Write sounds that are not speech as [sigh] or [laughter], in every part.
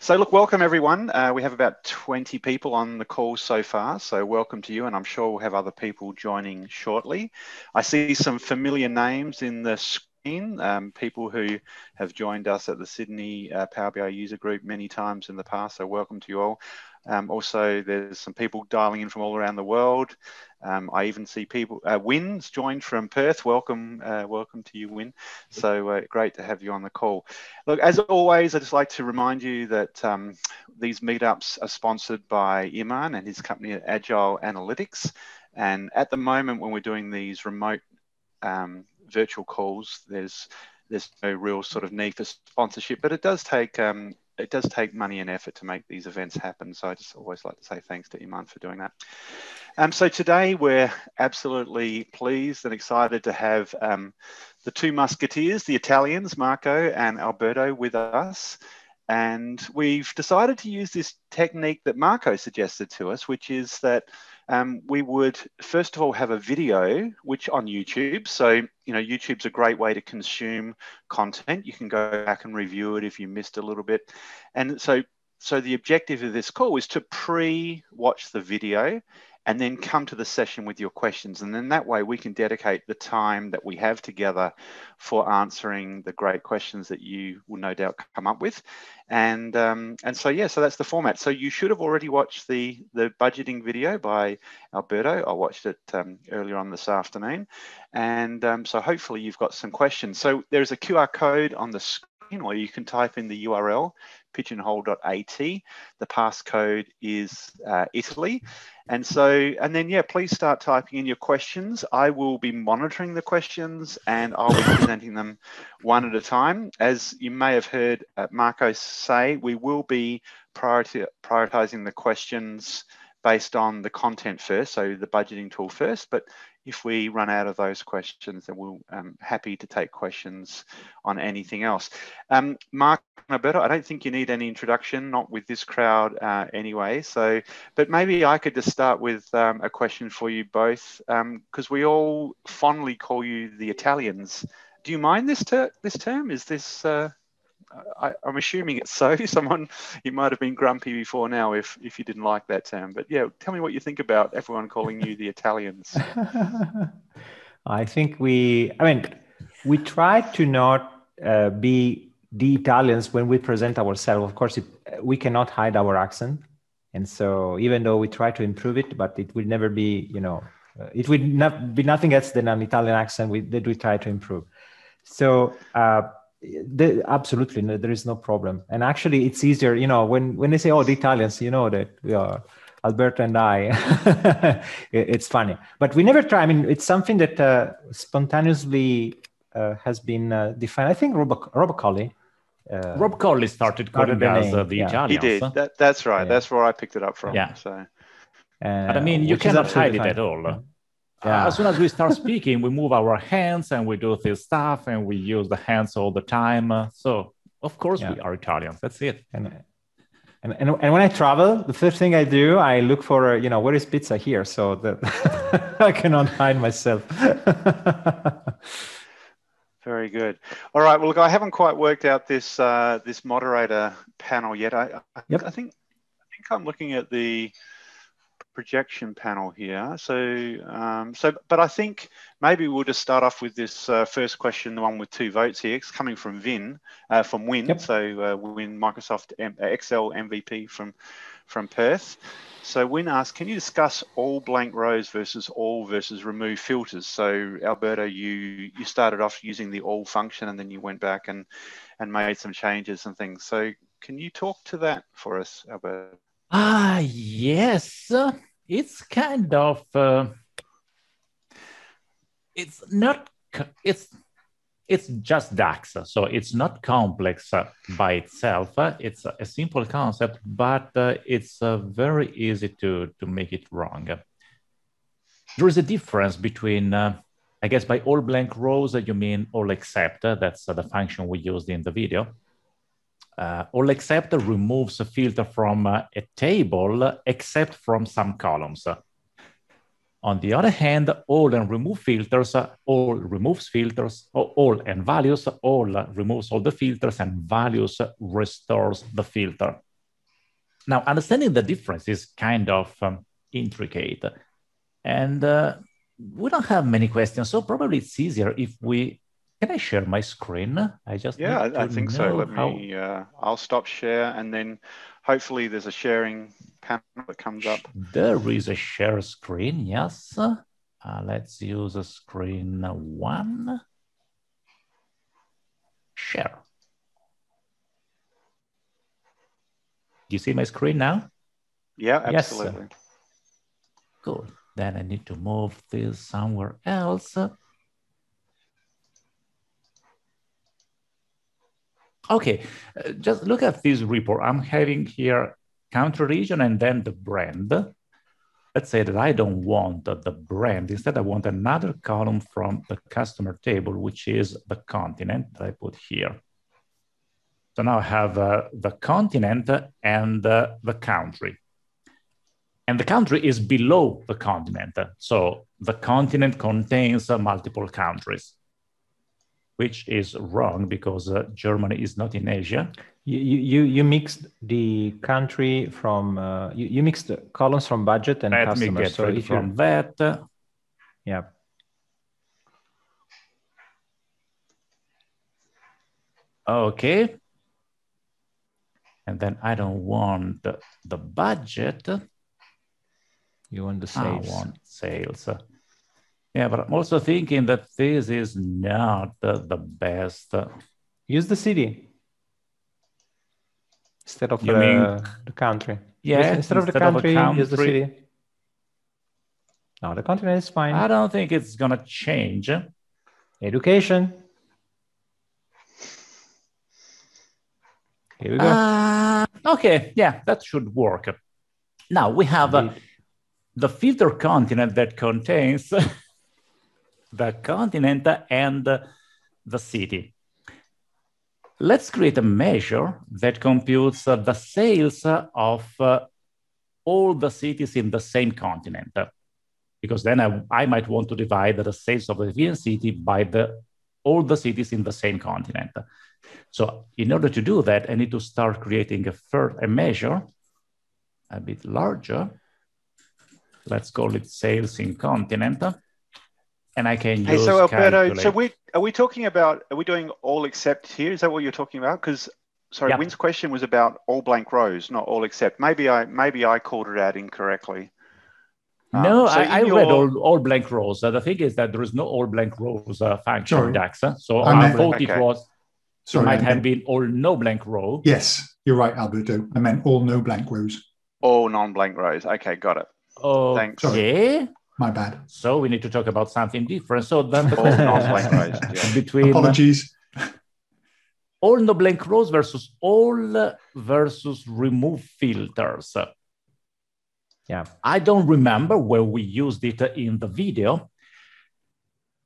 So, look, welcome everyone. Uh, we have about 20 people on the call so far. So, welcome to you, and I'm sure we'll have other people joining shortly. I see some familiar names in the screen, um, people who have joined us at the Sydney uh, Power BI user group many times in the past. So, welcome to you all. Um, also, there's some people dialing in from all around the world. Um, I even see people. Uh, joined from Perth. Welcome, uh, welcome to you, Wyn. So uh, great to have you on the call. Look, as always, I just like to remind you that um, these meetups are sponsored by Iman and his company Agile Analytics. And at the moment, when we're doing these remote um, virtual calls, there's there's no real sort of need for sponsorship, but it does take um, it does take money and effort to make these events happen. So I just always like to say thanks to Iman for doing that. Um, so today we're absolutely pleased and excited to have um, the two musketeers, the Italians, Marco and Alberto, with us. And we've decided to use this technique that Marco suggested to us, which is that um, we would first of all have a video which on YouTube. So, you know, YouTube's a great way to consume content. You can go back and review it if you missed a little bit. And so, so the objective of this call is to pre-watch the video and then come to the session with your questions. And then that way we can dedicate the time that we have together for answering the great questions that you will no doubt come up with. And, um, and so, yeah, so that's the format. So you should have already watched the, the budgeting video by Alberto. I watched it um, earlier on this afternoon. And um, so hopefully you've got some questions. So there's a QR code on the screen or you can type in the URL pigeonhole.at. The passcode is uh, Italy. And so, and then, yeah, please start typing in your questions. I will be monitoring the questions and I'll be presenting them one at a time. As you may have heard uh, Marco say, we will be prioritizing the questions based on the content first, so the budgeting tool first. But if we run out of those questions, then we're um, happy to take questions on anything else. Um, Marco Alberto, I don't think you need any introduction, not with this crowd uh, anyway. So, but maybe I could just start with um, a question for you both, because um, we all fondly call you the Italians. Do you mind this ter this term? Is this uh, I, am assuming it's so. [laughs] Someone you might have been grumpy before now if if you didn't like that term. But yeah, tell me what you think about everyone calling you the [laughs] Italians. I think we. I mean, we try to not uh, be the Italians when we present ourselves. Of course, it, we cannot hide our accent, and so even though we try to improve it, but it will never be. You know, it will not be nothing else than an Italian accent we, that we try to improve. So. Uh, the, absolutely, no, there is no problem. And actually, it's easier. You know, when when they say, "Oh, the Italians," you know that we are Alberto and I. [laughs] it's funny, but we never try. I mean, it's something that uh, spontaneously uh, has been uh, defined. I think Rob, Rob Collie. Uh, Rob Collie started calling us uh, the yeah. Italians. He did. That, that's right. Yeah. That's where I picked it up from. Yeah. So. but I mean, you cannot hide it at all. Yeah. as soon as we start speaking, we move our hands and we do this stuff and we use the hands all the time. So, of course, yeah. we are Italians. That's it. And, and, and, and, when I travel, the first thing I do, I look for, you know, where is pizza here? So that [laughs] I cannot hide myself. [laughs] Very good. All right. Well, look, I haven't quite worked out this uh, this moderator panel yet. I, I, yep. I think I think I'm looking at the projection panel here. So, um, so, but I think maybe we'll just start off with this uh, first question, the one with two votes here. It's coming from Vin, uh, from Wyn. Yep. So, uh, Wyn Microsoft M Excel MVP from from Perth. So, Wyn asks, can you discuss all blank rows versus all versus remove filters? So, Alberto, you you started off using the all function, and then you went back and and made some changes and things. So, can you talk to that for us, Alberto? Ah, yes it's kind of uh, it's not it's it's just DAX, so it's not complex by itself. It's a simple concept, but uh, it's uh, very easy to to make it wrong. There is a difference between, uh, I guess, by all blank rows, you mean all except. that's the function we used in the video. Uh, all except removes a filter from uh, a table except from some columns. On the other hand, all and remove filters, all removes filters, all and values, all removes all the filters and values restores the filter. now understanding the difference is kind of um, intricate. And uh, we don't have many questions, so probably it's easier if we can I share my screen? I just yeah, I, think so. Let how... me. Uh, I'll stop share, and then hopefully there's a sharing panel that comes up. There is a share screen. Yes. Uh, let's use a screen one. Share. Do you see my screen now? Yeah, absolutely. Yes. Cool. Then I need to move this somewhere else. Okay, uh, just look at this report. I'm having here country region and then the brand. Let's say that I don't want the brand. Instead, I want another column from the customer table, which is the continent that I put here. So now I have uh, the continent and uh, the country. And the country is below the continent. So the continent contains uh, multiple countries which is wrong because uh, Germany is not in Asia. You you you mixed the country from uh, you, you mixed the columns from budget and Let customers. Me get so if from that. Yeah. Okay. And then I don't want the, the budget. You want the sales. I want sales. Yeah, but I'm also thinking that this is not the, the best. Use the city instead of the, mean, the country. Yeah, instead, of the country, of country, use the city. No, the continent is fine. I don't think it's gonna change. Education. Here we go. Uh, okay, yeah, that should work. Now we have uh, the filter continent that contains [laughs] the continent and the city. Let's create a measure that computes the sales of uh, all the cities in the same continent. Because then I, I might want to divide the sales of the given city by the all the cities in the same continent. So in order to do that, I need to start creating a, first, a measure a bit larger. Let's call it sales in continent and I can hey, so Alberto, calculate. so we are we talking about are we doing all except here? Is that what you're talking about? Because sorry, yep. Wyn's question was about all blank rows, not all except. Maybe I maybe I called it out incorrectly. No, um, so I, I your... read all, all blank rows. Uh, the thing is that there is no all blank rows uh, function in DAX. Uh, so I, I thought okay. it was Sorry, it might have been all no blank row. Yes, you're right, Alberto. I meant all no blank rows. All non-blank rows. Okay, got it. Oh, Thanks. Okay. My bad. So we need to talk about something different. So then the question [laughs] between apologies. All no blank rows versus all versus remove filters. Yeah. I don't remember where we used it in the video,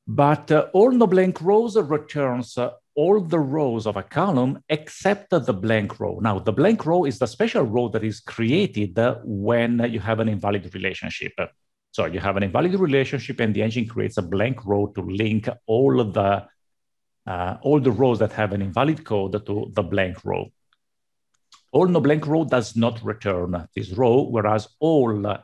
but uh, all no blank rows returns uh, all the rows of a column except the blank row. Now, the blank row is the special row that is created when you have an invalid relationship. So you have an invalid relationship and the engine creates a blank row to link all of the uh, all the rows that have an invalid code to the blank row. All no blank row does not return this row, whereas all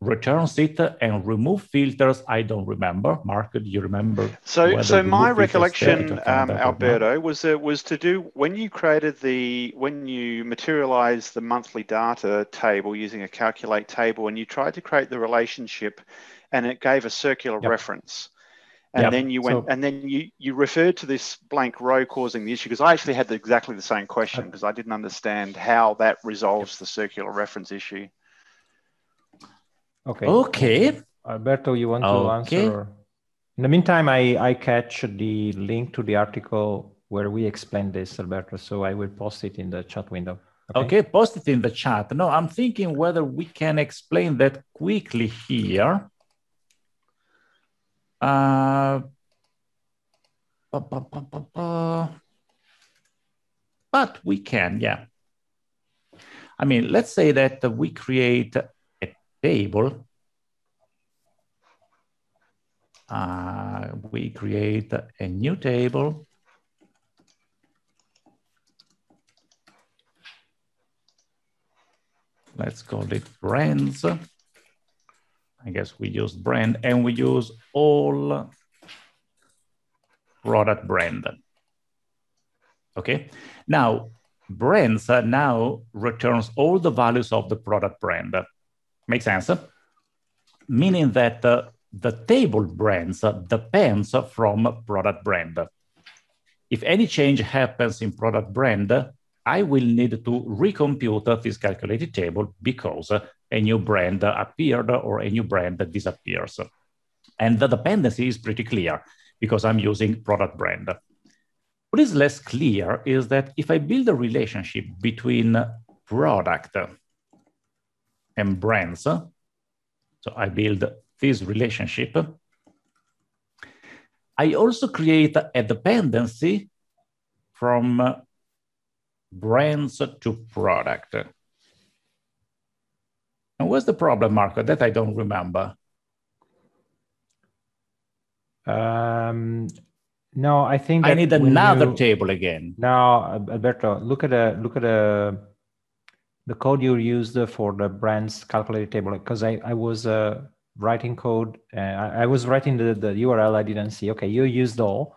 returns it and remove filters. I don't remember. Marco, do you remember? So, so my recollection, um, Alberto, was it was to do when you created the when you materialized the monthly data table using a calculate table, and you tried to create the relationship, and it gave a circular yep. reference. And yep. then you went, so, and then you you referred to this blank row causing the issue because I actually had the, exactly the same question because I didn't understand how that resolves yep. the circular reference issue. Okay. Okay. Alberto, you want to okay. answer? In the meantime, I, I catch the link to the article where we explain this, Alberto. So I will post it in the chat window. Okay? okay, post it in the chat. No, I'm thinking whether we can explain that quickly here. Uh, but we can, yeah. I mean, let's say that we create table, uh, we create a new table. let's call it brands. I guess we use brand and we use all product brand. Okay, now brands now returns all the values of the product brand. Make sense? Meaning that the table brands depends from product brand. If any change happens in product brand, I will need to recompute this calculated table because a new brand appeared or a new brand disappears. And the dependency is pretty clear because I'm using product brand. What is less clear is that if I build a relationship between product and brands, so I build this relationship, I also create a dependency from brands to product. And what's the problem, Marco? That I don't remember. Um, no, I think I need another you, table again. Now, Alberto, look at a look at a the code you used for the brands calculated table because I I was uh, writing code. Uh, I, was writing the, the URL. I didn't see. Okay, you used all.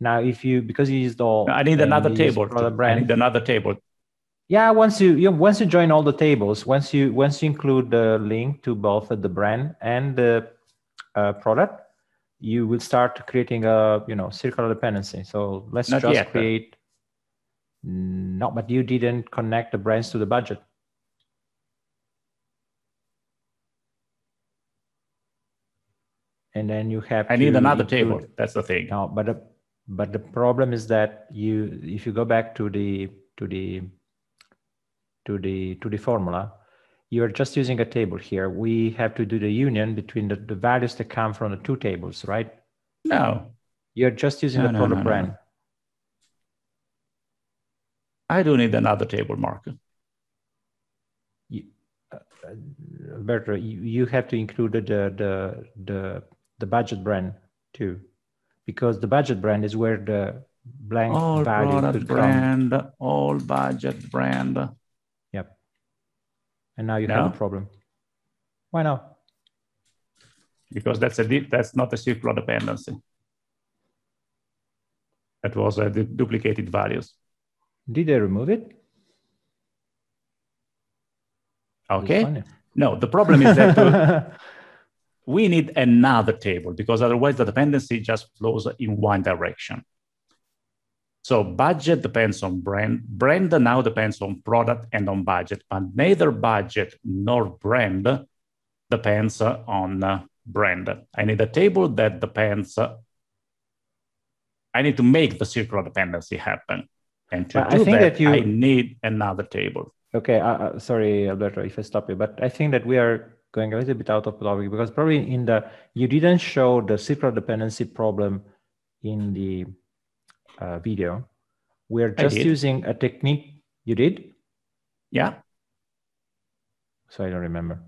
Now, if you because you used all, I need another table. For the brand, I need another table. Yeah, once you, you once you join all the tables, once you once you include the link to both the brand and the uh, product, you will start creating a you know circular dependency. So let's Not just yet, create. No, but you didn't connect the brands to the budget. and then you have. I need another table. That's the thing. No, but the, but the problem is that you if you go back to the to the to the to the formula, you are just using a table here. We have to do the union between the, the values that come from the two tables, right? No. You're just using no, the product no, brand. I do need another table Marco. You, uh, Alberto, you, you have to include the the the the budget brand too, because the budget brand is where the blank all value product brand, come. all budget brand. Yep. And now you no? have a problem. Why not? Because that's a that's not a circular dependency. That was a duplicated values. Did they remove it? Okay. No, the problem is that [laughs] we need another table because otherwise the dependency just flows in one direction. So budget depends on brand. Brand now depends on product and on budget, but neither budget nor brand depends on uh, brand. I need a table that depends. Uh, I need to make the circular dependency happen. And to do that, that you... I need another table. Okay, uh, uh, sorry, Alberto, if I stop you, but I think that we are going a little bit out of topic because probably in the you didn't show the circular dependency problem in the uh, video. We're just using a technique. You did? Yeah. So I don't remember.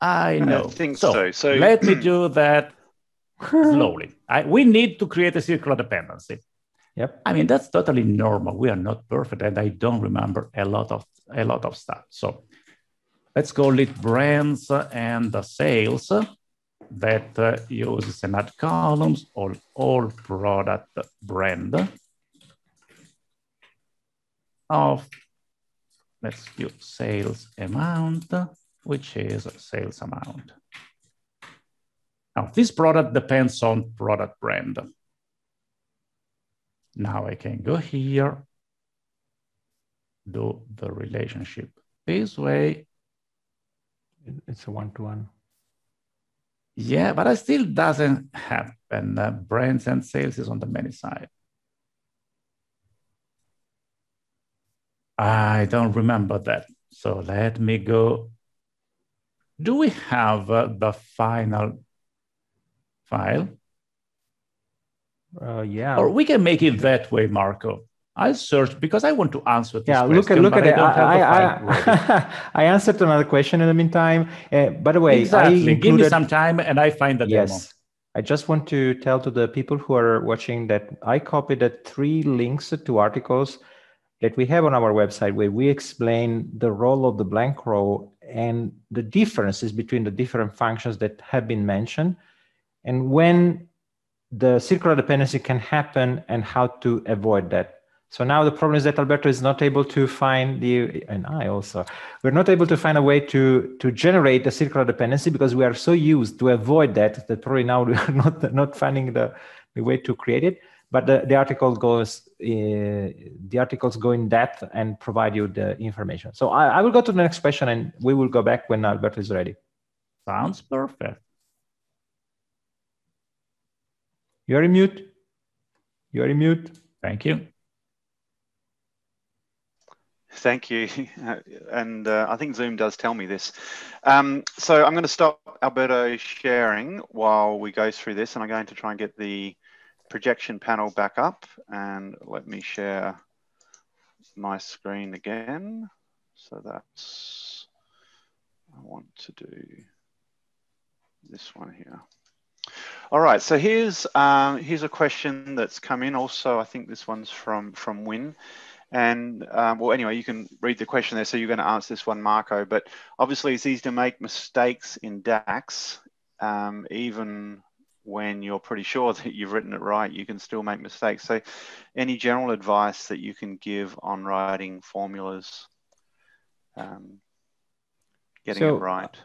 I know. I think so. So, so let me [clears throat] do that slowly. I, we need to create a circular dependency. Yep. I mean that's totally normal. We are not perfect, and I don't remember a lot of a lot of stuff. So let's call it brands and sales that uh, uses and add columns or all product brand of let's use sales amount, which is sales amount. Now this product depends on product brand. Now I can go here, do the relationship this way, it's a one-to-one. Yeah, but it still doesn't happen. Uh, brands and sales is on the many side. I don't remember that. So let me go. Do we have uh, the final file? Uh, yeah. Or we can make it that way, Marco. I'll search because I want to answer this yeah, look at look at it. I, I, [laughs] I, answered another question in the meantime. Uh, by the way, exactly. Included... Give me some time and I find the yes. demo. I just want to tell to the people who are watching that I copied the three links to articles that we have on our website where we explain the role of the blank row and the differences between the different functions that have been mentioned and when the circular dependency can happen and how to avoid that. So now the problem is that Alberto is not able to find the, and I also, we're not able to find a way to, to generate a circular dependency because we are so used to avoid that, that probably now [laughs] we are not, not finding the, the way to create it. But the, the article goes, uh, the articles go in depth and provide you the information. So I, I will go to the next question and we will go back when Alberto is ready. Sounds perfect. You're in mute. You're in mute. Thank you. Thank you. [laughs] And uh, I think Zoom does tell me this. Um, so I'm going to stop Alberto sharing while we go through this, and I'm going to try and get the projection panel back up. And let me share my screen again. So that's, I want to do this one here. All right, so here's um, here's a question that's come in. Also, I think this one's from from Wyn. And um, well, anyway, you can read the question there. So you're going to answer this one, Marco. But obviously, it's easy to make mistakes in DAX, um, even when you're pretty sure [laughs] that you've written it right. You can still make mistakes. So, any general advice that you can give on writing formulas, um, getting so, it right?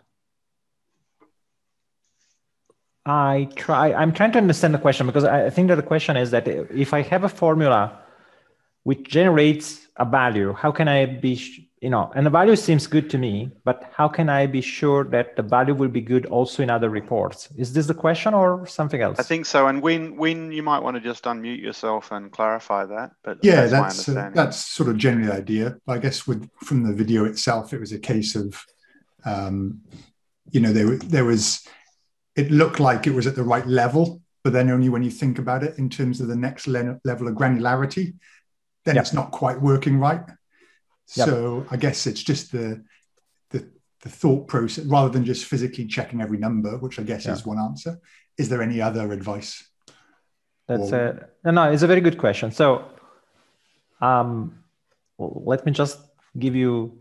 I try. I'm trying to understand the question because I think that the question is that if I have a formula which generates a value how can i be you know and the value seems good to me but how can i be sure that the value will be good also in other reports? Is this the question or something else? I think so. And when when you might want to just unmute yourself and clarify that but yeah that's that's, uh, that's sort of generally the idea. I guess with from the video itself it was a case of um, you know there, there was it looked like it was at the right level but then only when you think about it in terms of the next le- level of granularity then yep. it's not quite working right. Yep. So I guess it's just the, the the thought process rather than just physically checking every number, which I guess is one answer. Is there any other advice? That's or... a no, it's a very good question. So um, let me just give you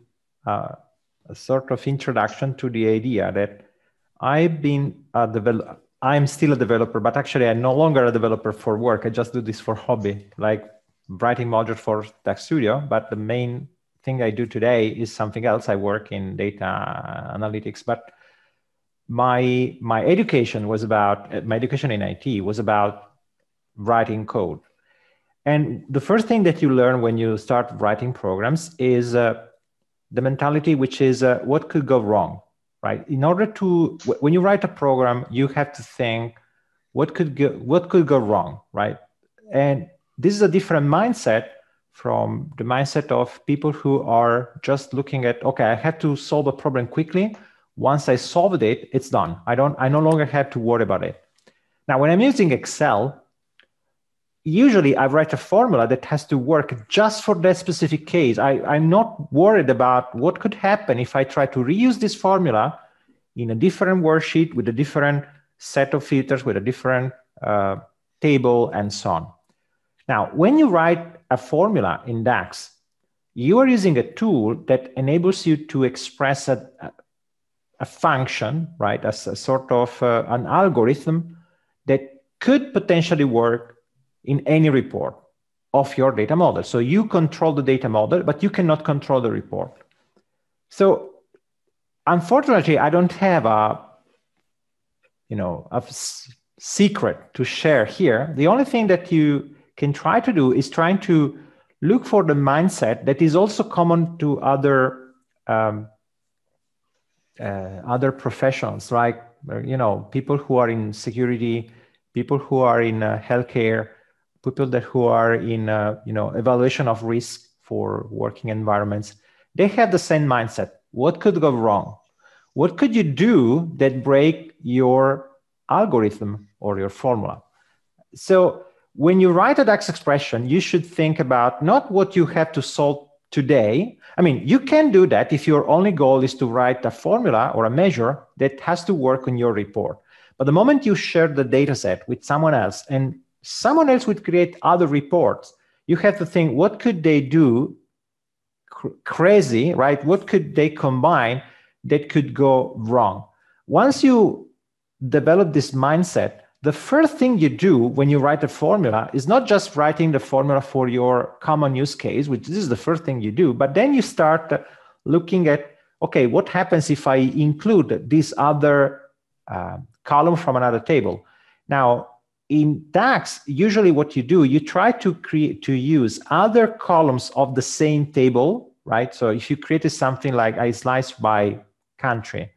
uh, a sort of introduction to the idea that I've been a developer. I'm still a developer, but actually I'm no longer a developer for work. I just do this for hobby. Like writing module for DAX Studio, but the main thing I do today is something else. I work in data analytics, but my my education was about my education in IT was about writing code. And the first thing that you learn when you start writing programs is uh, the mentality, which is uh, what could go wrong, right? In order to when you write a program, you have to think what could go what could go wrong, right? And this is a different mindset from the mindset of people who are just looking at okay i have to solve a problem quickly once i solved it it's done i don't i no longer have to worry about it now when i'm using excel usually i write a formula that has to work just for that specific case. I, i'm not worried about what could happen if i try to reuse this formula in a different worksheet with a different set of filters with a different uh, table and so on. Now, when you write a formula in DAX, you are using a tool that enables you to express a, a function, right, as a sort of uh, an algorithm that could potentially work in any report of your data model. So you control the data model, but you cannot control the report. So unfortunately, I don't have a, you know, a secret to share here. The only thing that you can try to do is trying to look for the mindset that is also common to other um, uh, other professions, like you know people who are in security, people who are in uh, healthcare, people that who are in uh, you know evaluation of risk for working environments. They have the same mindset. What could go wrong? What could you do that break your algorithm or your formula? So when you write a DAX expression, you should think about not what you have to solve today. I mean, you can do that if your only goal is to write a formula or a measure that has to work on your report. But the moment you share the data set with someone else and someone else would create other reports, you have to think what could they do cr- crazy, right? What could they combine that could go wrong? Once you develop this mindset, the first thing you do when you write a formula is not just writing the formula for your common use case, which this is the first thing you do, but then you start looking at okay, what happens if I include this other uh, column from another table? Now, in DAX, usually what you do, you try to create to use other columns of the same table, right? So if you created something like I slice by country,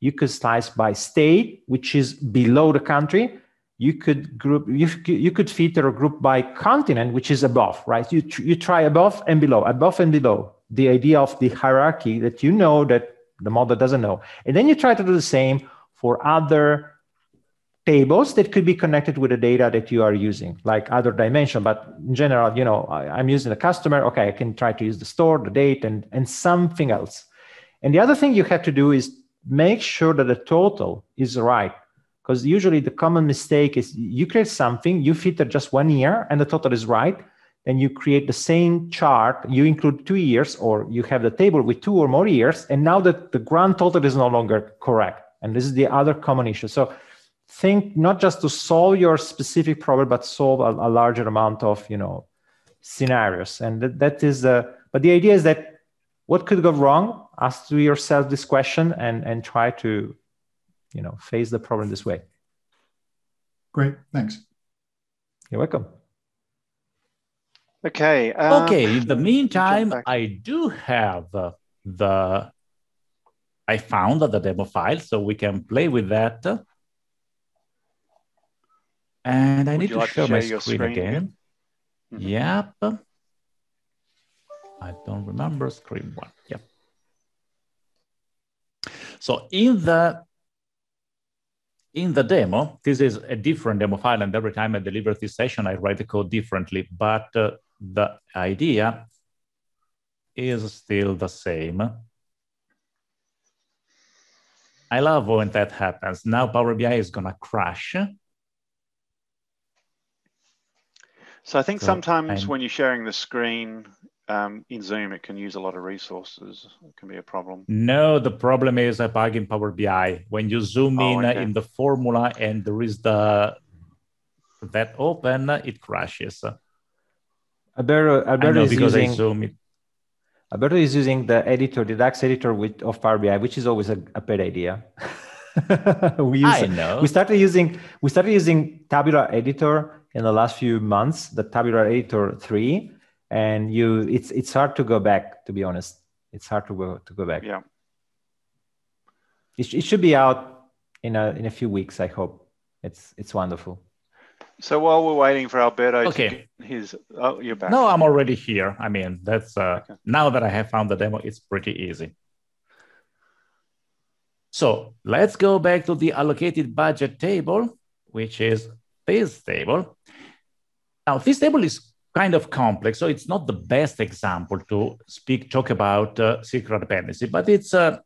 you could slice by state, which is below the country. You could group, you, you could filter a group by continent, which is above, right? You, you try above and below, above and below. The idea of the hierarchy that you know that the model doesn't know. And then you try to do the same for other tables that could be connected with the data that you are using, like other dimension. But in general, you know, I, am using the customer. Okay, I can try to use the store, the date, and, and something else. And the other thing you have to do is make sure that the total is right. Because usually the common mistake is you create something, you filter just one year, and the total is right. Then you create the same chart, you include two years, or you have the table with two or more years, and now that the grand total is no longer correct. And this is the other common issue. So think not just to solve your specific problem, but solve a, a larger amount of you know scenarios. And that, that is, the, but the idea is that what could go wrong? Ask to yourself this question and and try to, you know, face the problem this way. Great, thanks. You're welcome. Okay. Um, okay. In the [laughs] meantime, I do have uh, the. I found the demo file, so we can play with that. And I Would need to like share, to share my screen, screen again. Mm-hmm. Yep. I don't remember screen one. Yep. So in the in the demo, this is a different demo file, and every time I deliver this session, I write the code differently. But uh, the idea is still the same. I love when that happens. Now Power BI is gonna crash So I think so sometimes when you're sharing the screen um, in Zoom, it can use a lot of resources. It can be a problem. No, the problem is a bug in Power BI. When you zoom oh, in okay. in the formula and there is the that open, it crashes. Alberto, Alberto is using, I zoom it. Alberto is using the editor, the DAX editor with, of Power BI, which is always a, a bad idea. [laughs] we use, I know. We started using we started using Tabular Editor in the last few months, the Tabular Editor 3, and you it's it's hard to go back, to be honest. It's hard to go to go back. Yeah. It, it should be out in a in a few weeks, I hope. It's it's wonderful. So while we're waiting for Alberto okay. his oh you're back. No, I'm already here. I mean, that's uh okay. now that I have found the demo, it's pretty easy. So let's go back to the allocated budget table, which is this table. Now, this table is kind of complex, so it's not the best example to speak, talk about uh, secret dependency, but it's uh,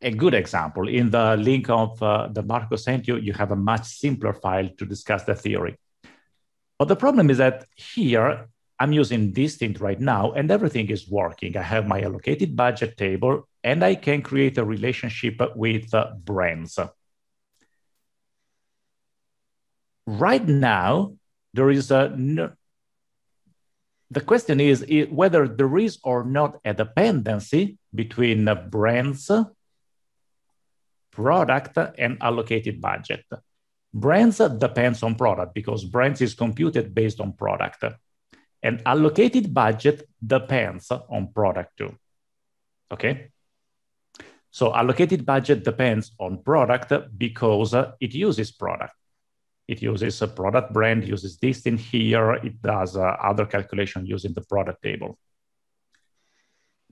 a good example. In the link of uh, the Marco sent you, you have a much simpler file to discuss the theory. But the problem is that here, I'm using Distinct right now, and everything is working. I have my allocated budget table, and I can create a relationship with uh, brands. Right now, there is a no, the question is whether there is or not a dependency between brands, product, and allocated budget. Brands depends on product because brands is computed based on product. And allocated budget depends on product too. Okay? So allocated budget depends on product because it uses product. It uses a product brand, uses this in here. It does uh, other calculation using the product table.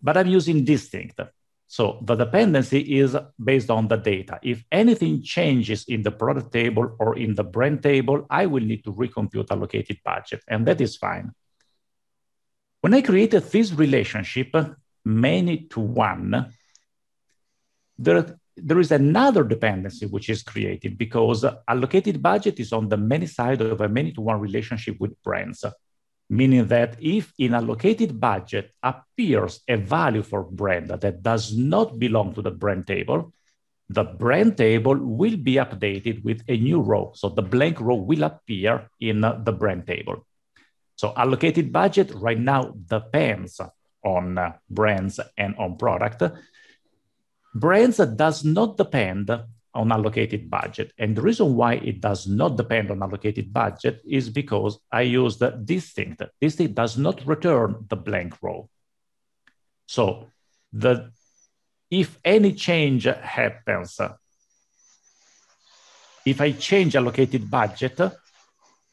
But I'm using distinct. So the dependency is based on the data. If anything changes in the product table or in the brand table, I will need to recompute allocated budget, and that is fine. When I created this relationship, many to one, there there is another dependency which is created because allocated budget is on the many side of a many to one relationship with brands. meaning that if in allocated budget appears a value for brand that does not belong to the brand table, the brand table will be updated with a new row. So the blank row will appear in the brand table. So allocated budget right now depends on brands and on product. Brands that does not depend on allocated budget. And the reason why it does not depend on allocated budget is because I used distinct. Distinct does not return the blank row. So the if any change happens, if I change allocated budget,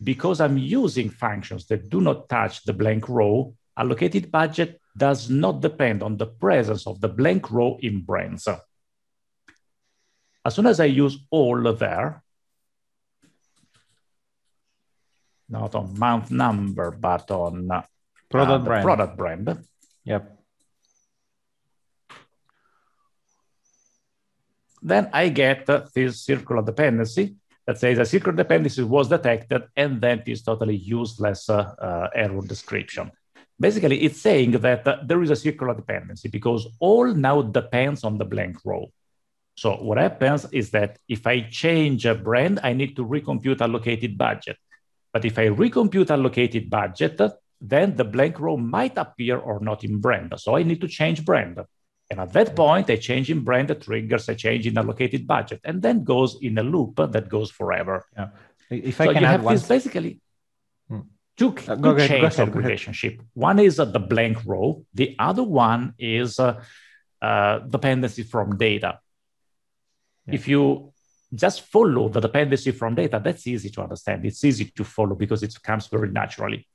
because I'm using functions that do not touch the blank row, allocated budget does not depend on the presence of the blank row in brands. As soon as I use all of there, not on month number, but on uh, product brand. Product brand. Yep. Then I get uh, this circular dependency that says a circular dependency was detected and then this totally useless uh, uh, error description. Basically, it's saying that uh, there is a circular dependency because all now depends on the blank row. So what happens is that if I change a brand, I need to recompute allocated budget. But if I recompute allocated budget, then the blank row might appear or not in brand. So I need to change brand. And at that point, a change in brand triggers a change in allocated budget and then goes in a loop that goes forever. Yeah. If I so can you have one... this basically. Two, uh, two ahead, chains ahead, of relationship. One is uh, the blank row. The other one is uh, uh, dependency from data. Yeah. If you just follow the dependency from data, that's easy to understand. It's easy to follow because it comes very naturally.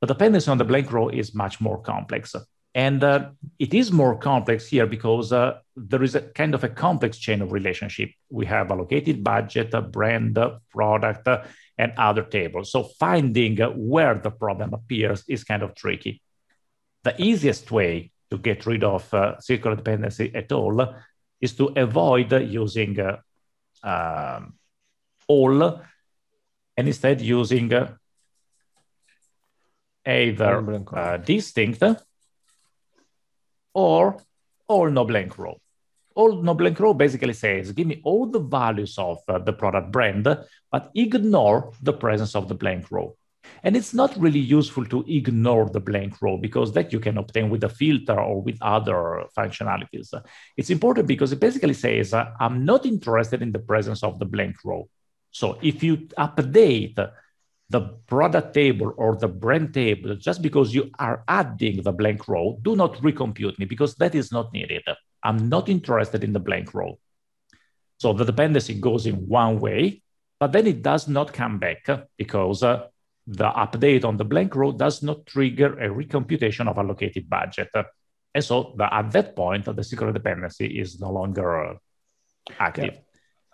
The dependency on the blank row is much more complex. And uh, it is more complex here because uh, there is a kind of a complex chain of relationship. We have allocated budget, a brand, product, uh, and other tables. So finding uh, where the problem appears is kind of tricky. The easiest way to get rid of uh, circular dependency at all is to avoid using uh, um, all and instead using either distinct or all no blank row. All no blank row basically says, give me all the values of uh, the product brand, but ignore the presence of the blank row. And it's not really useful to ignore the blank row because that you can obtain with a filter or with other functionalities. It's important because it basically says, uh, I'm not interested in the presence of the blank row. So if you update the product table or the brand table just because you are adding the blank row, do not recompute me because that is not needed. I'm not interested in the blank row. So the dependency goes in one way, but then it does not come back because uh, the update on the blank row does not trigger a recomputation of allocated budget. And so the, at that point, the circular dependency is no longer uh, active. Yeah.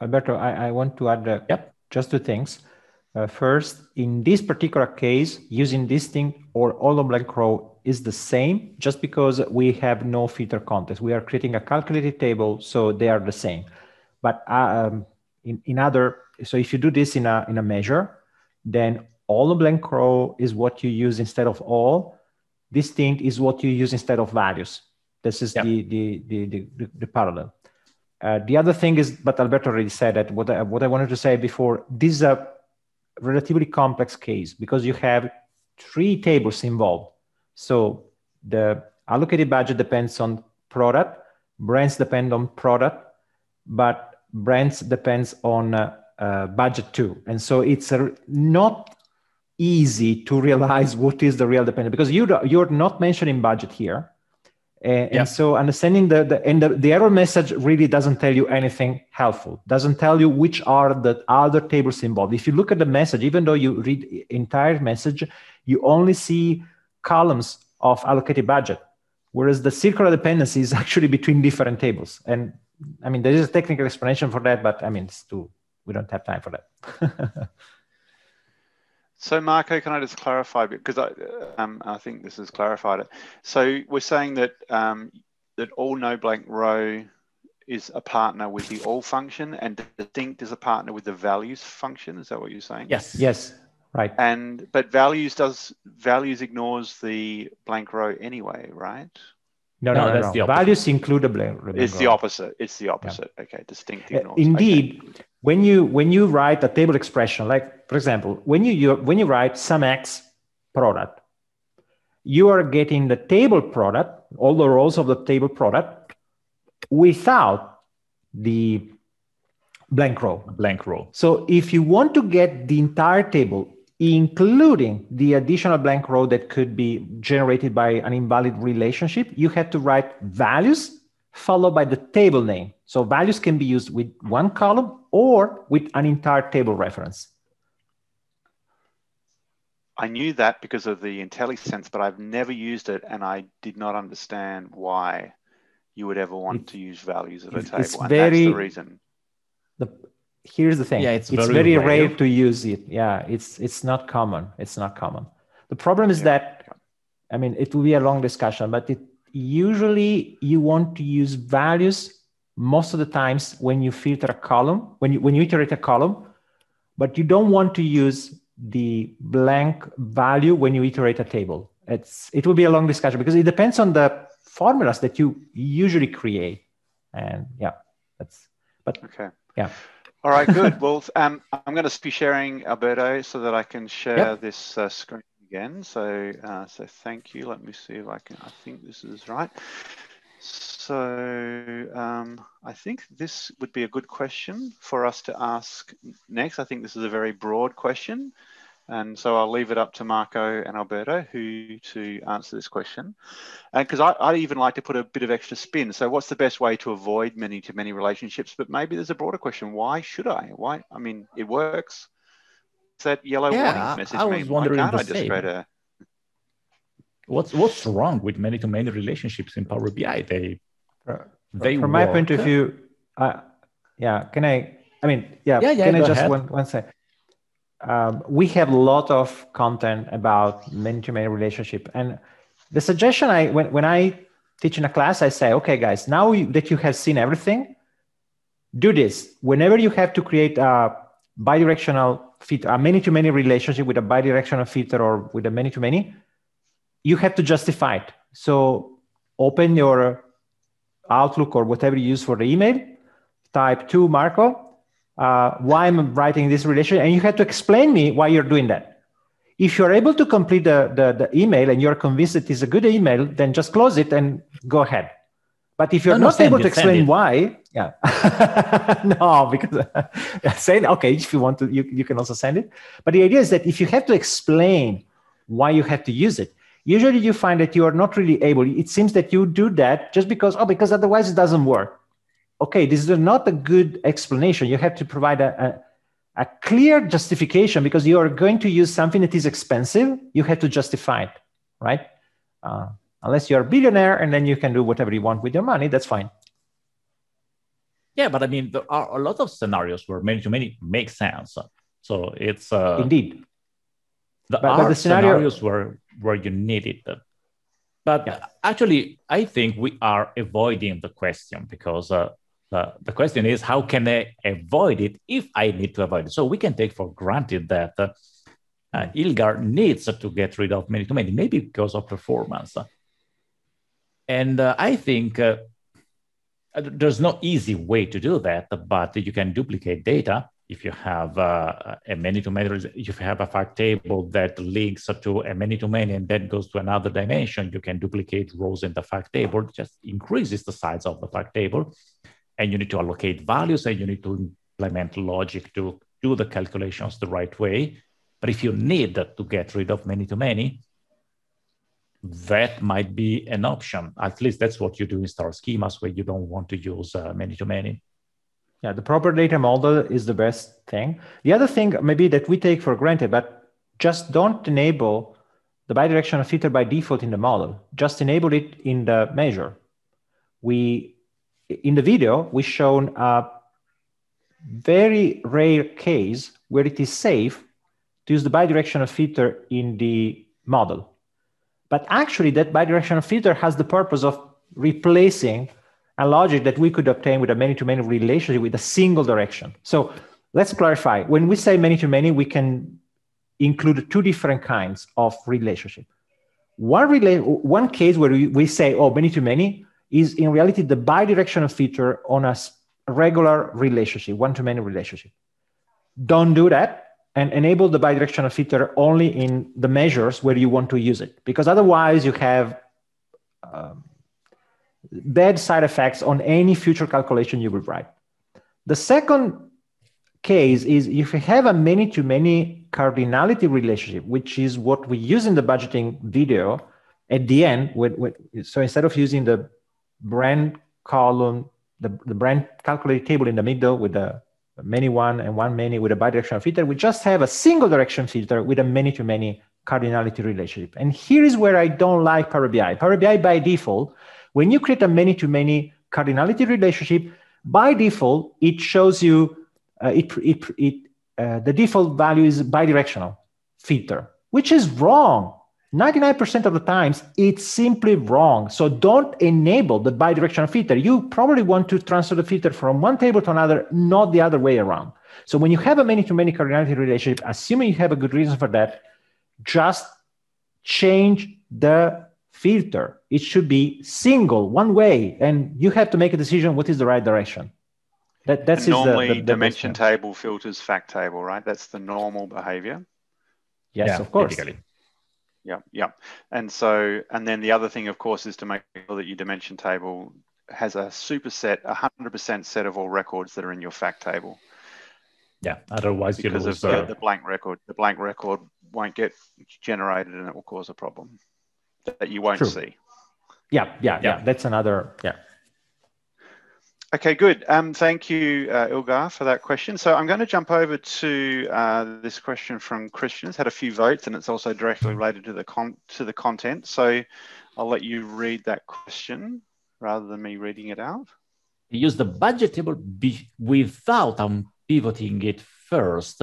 Alberto, I, I, want to add uh, yep. just two things. Uh, first, in this particular case, using distinct or all of blank row is the same just because we have no filter context. We are creating a calculated table, so they are the same. But um, in, in other, so if you do this in a, in a measure, then all of blank row is what you use instead of all. Distinct is what you use instead of values. This is yep. the, the, the, the, the parallel. Uh, the other thing is, but Alberto already said that what I, what I wanted to say before, this is a relatively complex case because you have three tables involved. So the allocated budget depends on product, brands depend on product, but brands depends on uh, uh, budget too. And so it's a, not easy to realize [laughs] what is the real dependent because you you're not mentioning budget here. Eh, and, yeah. and, so understanding the, the and the, the, error message really doesn't tell you anything helpful. Doesn't tell you which are the other tables involved. If you look at the message even though you read entire message you only see columns of allocated budget whereas the circular dependency is [laughs] actually between different tables. And i mean there is a technical explanation for that but i mean it's too we don't have time for that [laughs] So Marco, can I just clarify because I, um, I think this has clarified it. So we're saying that um, that all no blank row is a partner with the all function, and distinct is a partner with the values function. Is that what you're saying? Yes. Yes. Right. And but values does values ignores the blank row anyway, right? No, No, no, no. that's no. the opposite. Values include the blank. blank It's the opposite. It's the opposite. Okay, distinct Uh, ignores. Okay. Indeed, when you when you write a table expression, like for example, when you, you when you write SUMX product, you are getting the table product, all the rows of the table product, without the blank row. Blank row. So if you want to get the entire table, including the additional blank row that could be generated by an invalid relationship, you have to write values followed by the table name. So values can be used with one column or with an entire table reference. I knew that because of the IntelliSense, but I've never used it, and I did not understand why you would ever want to use values of a table, it's and very- that's the reason. The, here's the thing. Yeah, it's it's very very rare. rare. to use it. Yeah, it's it's not common. It's not common. The problem is Yeah, that I mean it will be a long discussion, but it usually you want to use values most of the times when you filter a column, when you when you iterate a column, but you don't want to use the blank value when you iterate a table. It's it will be a long discussion because it depends on the formulas that you usually create. And yeah, that's but Okay. yeah. All right, good. [laughs] well, um, I'm going to be sharing Alberto so that I can share Yep. this uh, screen again. So, uh, so thank you. Let me see if I can. I think this is right. So, um, I think this would be a good question for us to ask next. I think this is a very broad question. And so I'll leave it up to Marco and Alberto who to answer this question. And because I, I even like to put a bit of extra spin. So what's the best way to avoid many to many relationships? But maybe there's a broader question. Why should I? Why? I mean, it works. It's that yellow Yeah, warning message. I was mean, wondering why can't the I just same. a What's what's wrong with many-to-many relationships in Power BI? They they from my point of view, uh, yeah, can I? I mean, yeah, Yeah, yeah, can I just ahead. one one sec? Um, we have a lot of content about many-to-many relationship, and the suggestion I when when I teach in a class, I say, okay, guys, now that you have seen everything, do this. Whenever you have to create a bidirectional filter, a many-to-many relationship with a bidirectional filter or with a many-to-many, you have to justify it. So open your Outlook or whatever you use for the email, type to Marco, uh, why I'm writing this relation, and you have to explain me why you're doing that. If you're able to complete the, the, the email and you're convinced it is a good email, then just close it and go ahead. But if you're No, no, not send able it, to explain why, yeah, [laughs] no, because [laughs] saying okay, if you want to, you, you can also send it. But the idea is that if you have to explain why you have to use it, usually you find that you are not really able. It seems that you do that just because oh, because otherwise it doesn't work. Okay, this is not a good explanation. You have to provide a, a, a clear justification because you are going to use something that is expensive. You have to justify it, right? Uh, unless you're a billionaire and then you can do whatever you want with your money, that's fine. Yeah, but I mean, there are a lot of scenarios where many-to-many make sense. So it's uh, Indeed. there but are the scenario- scenarios where where you need it. But Yeah. actually, I think we are avoiding the question because uh, the, the question is how can I avoid it if I need to avoid it? So we can take for granted that uh, uh, Ilgar needs to get rid of many to many, maybe because of performance. And uh, I think uh, there's no easy way to do that, but you can duplicate data if you have uh, a many to many, if you have a fact table that links to a many to many and then goes to another dimension, you can duplicate rows in the fact table, just increases the size of the fact table. And you need to allocate values and you need to implement logic to do the calculations the right way. But if you need to get rid of many to many, that might be an option. At least that's what you do in star schemas where you don't want to use uh, many to many. Yeah, the proper data model is the best thing. The other thing maybe that we take for granted, but just don't enable the bidirectional filter by default in the model. Just enable it in the measure. We in the video we shown a very rare case where it is safe to use the bidirectional filter in the model. But actually, that bidirectional filter has the purpose of replacing a logic that we could obtain with a many-to-many relationship with a single direction. So let's clarify. When we say many-to-many, we can include two different kinds of relationship. One, rela- one case where we, we say, oh, many to many, is in reality the bidirectional filter on a regular relationship, one to many relationship. Don't do that and enable the bidirectional filter only in the measures where you want to use it, because otherwise you have um, bad side effects on any future calculation you will write. The second case is if you have a many to many cardinality relationship, which is what we use in the budgeting video at the end. With, with, so instead of using the brand column, the, the brand calculated table in the middle with the many one and one many with a bidirectional filter, we just have a single direction filter with a many to many cardinality relationship. And here is where I don't like Power BI. Power BI by default, when you create a many to many cardinality relationship, by default, it shows you uh, it, it, it, uh, the default value is bidirectional filter, which is wrong. 99% of the times, it's simply wrong. So don't enable the bidirectional filter. You probably want to transfer the filter from one table to another, not the other way around. So when you have a many-to-many cardinality relationship, assuming you have a good reason for that, just change the filter. It should be single, one way, and you have to make a decision what is the right direction. That, that's normally the, the, the dimension table filters fact table, right? That's the normal behavior. Yes, yeah, of course. Typically. Yeah, yeah. And so, and then the other thing, of course, is to make sure that your dimension table has a superset, a hundred percent set of all records that are in your fact table. Yeah. Otherwise, because of the, the blank record, the blank record won't get generated, and it will cause a problem that you won't True. see. Yeah, yeah, yeah, yeah. That's another. Yeah. Okay, good. Um, thank you, uh, Ilgar, for that question. So I'm going to jump over to uh, this question from Christian. It's had a few votes, and it's also directly related to the con to the content. So I'll let you read that question rather than me reading it out. Use the budget table without pivoting it first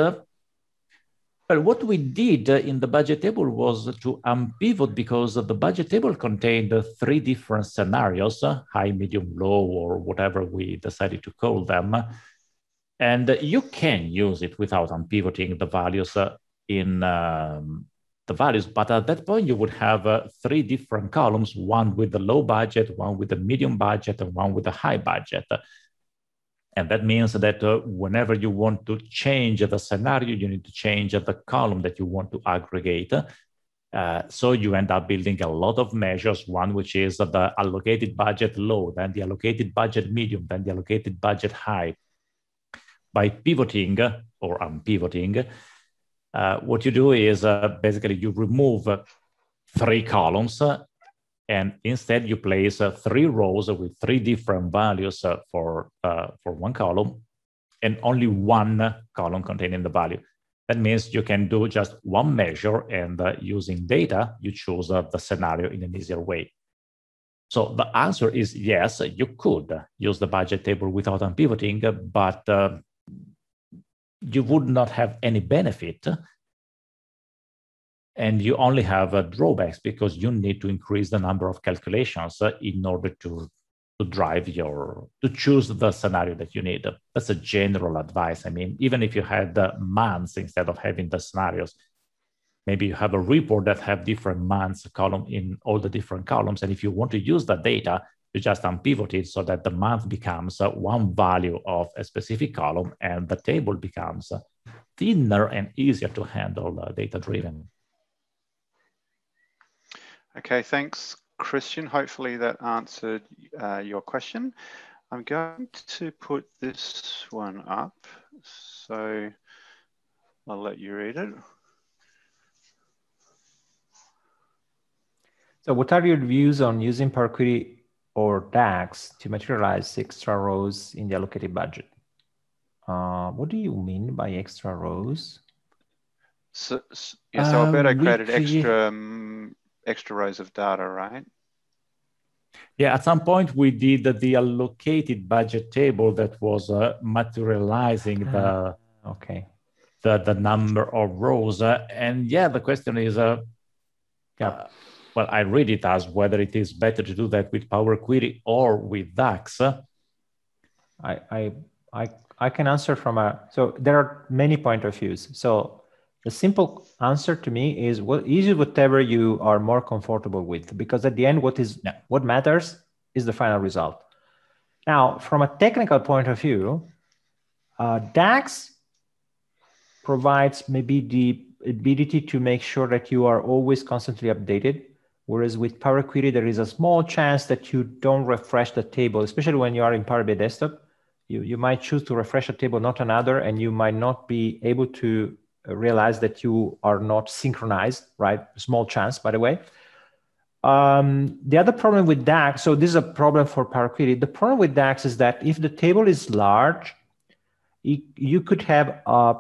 well, what we did in the budget table was to unpivot because the budget table contained three different scenarios, high, medium, low, or whatever we decided to call them. And you can use it without unpivoting the values in um, the values, but at that point you would have uh, three different columns, one with the low budget, one with the medium budget, and one with the high budget. And that means that uh, whenever you want to change the scenario, you need to change the column that you want to aggregate. Uh, so you end up building a lot of measures, one which is the allocated budget low, then the allocated budget medium, then the allocated budget high. By pivoting or unpivoting, uh, what you do is uh, basically you remove three columns and instead you place uh, three rows with three different values uh, for, uh, for one column and only one column containing the value. That means you can do just one measure and uh, using data, you choose uh, the scenario in an easier way. So the answer is yes, you could use the budget table without unpivoting, but uh, you would not have any benefit and you only have uh, drawbacks because you need to increase the number of calculations uh, in order to to drive your to choose the scenario that you need. That's a general advice. I mean even if you had the months instead of having the scenarios maybe you have a report that have different months column in all the different columns. And if you want to use that data you just unpivot it so that the month becomes uh, one value of a specific column and the table becomes uh, thinner and easier to handle uh, data driven Okay, thanks, Christian. Hopefully that answered uh, your question. I'm going to put this one up, so I'll let you read it. So what are your views on using Power Query or DAX to materialize extra rows in the allocated budget? Uh, what do you mean by extra rows? So, yeah, so um, Alberto created extra um, extra rows of data, right? Yeah, at some point we did the allocated budget table that was uh, materializing the ah, okay the the number of rows, uh, and yeah, the question is, uh, yeah, uh, well, I read it as whether it is better to do that with Power Query or with DAX. I I I I can answer from a so there are many point of views. So the simple answer to me is well, use whatever you are more comfortable with, because at the end, what is Yeah. what matters is the final result. Now, from a technical point of view, uh, DAX provides maybe the ability to make sure that you are always constantly updated. Whereas with Power Query, there is a small chance that you don't refresh the table, especially when you are in Power BI Desktop. You, you might choose to refresh a table, not another, and you might not be able to realize that you are not synchronized, right? Small chance, by the way. Um, the other problem with DAX, so this is a problem for Power Query. The problem with DAX is that if the table is large, you, you could have a,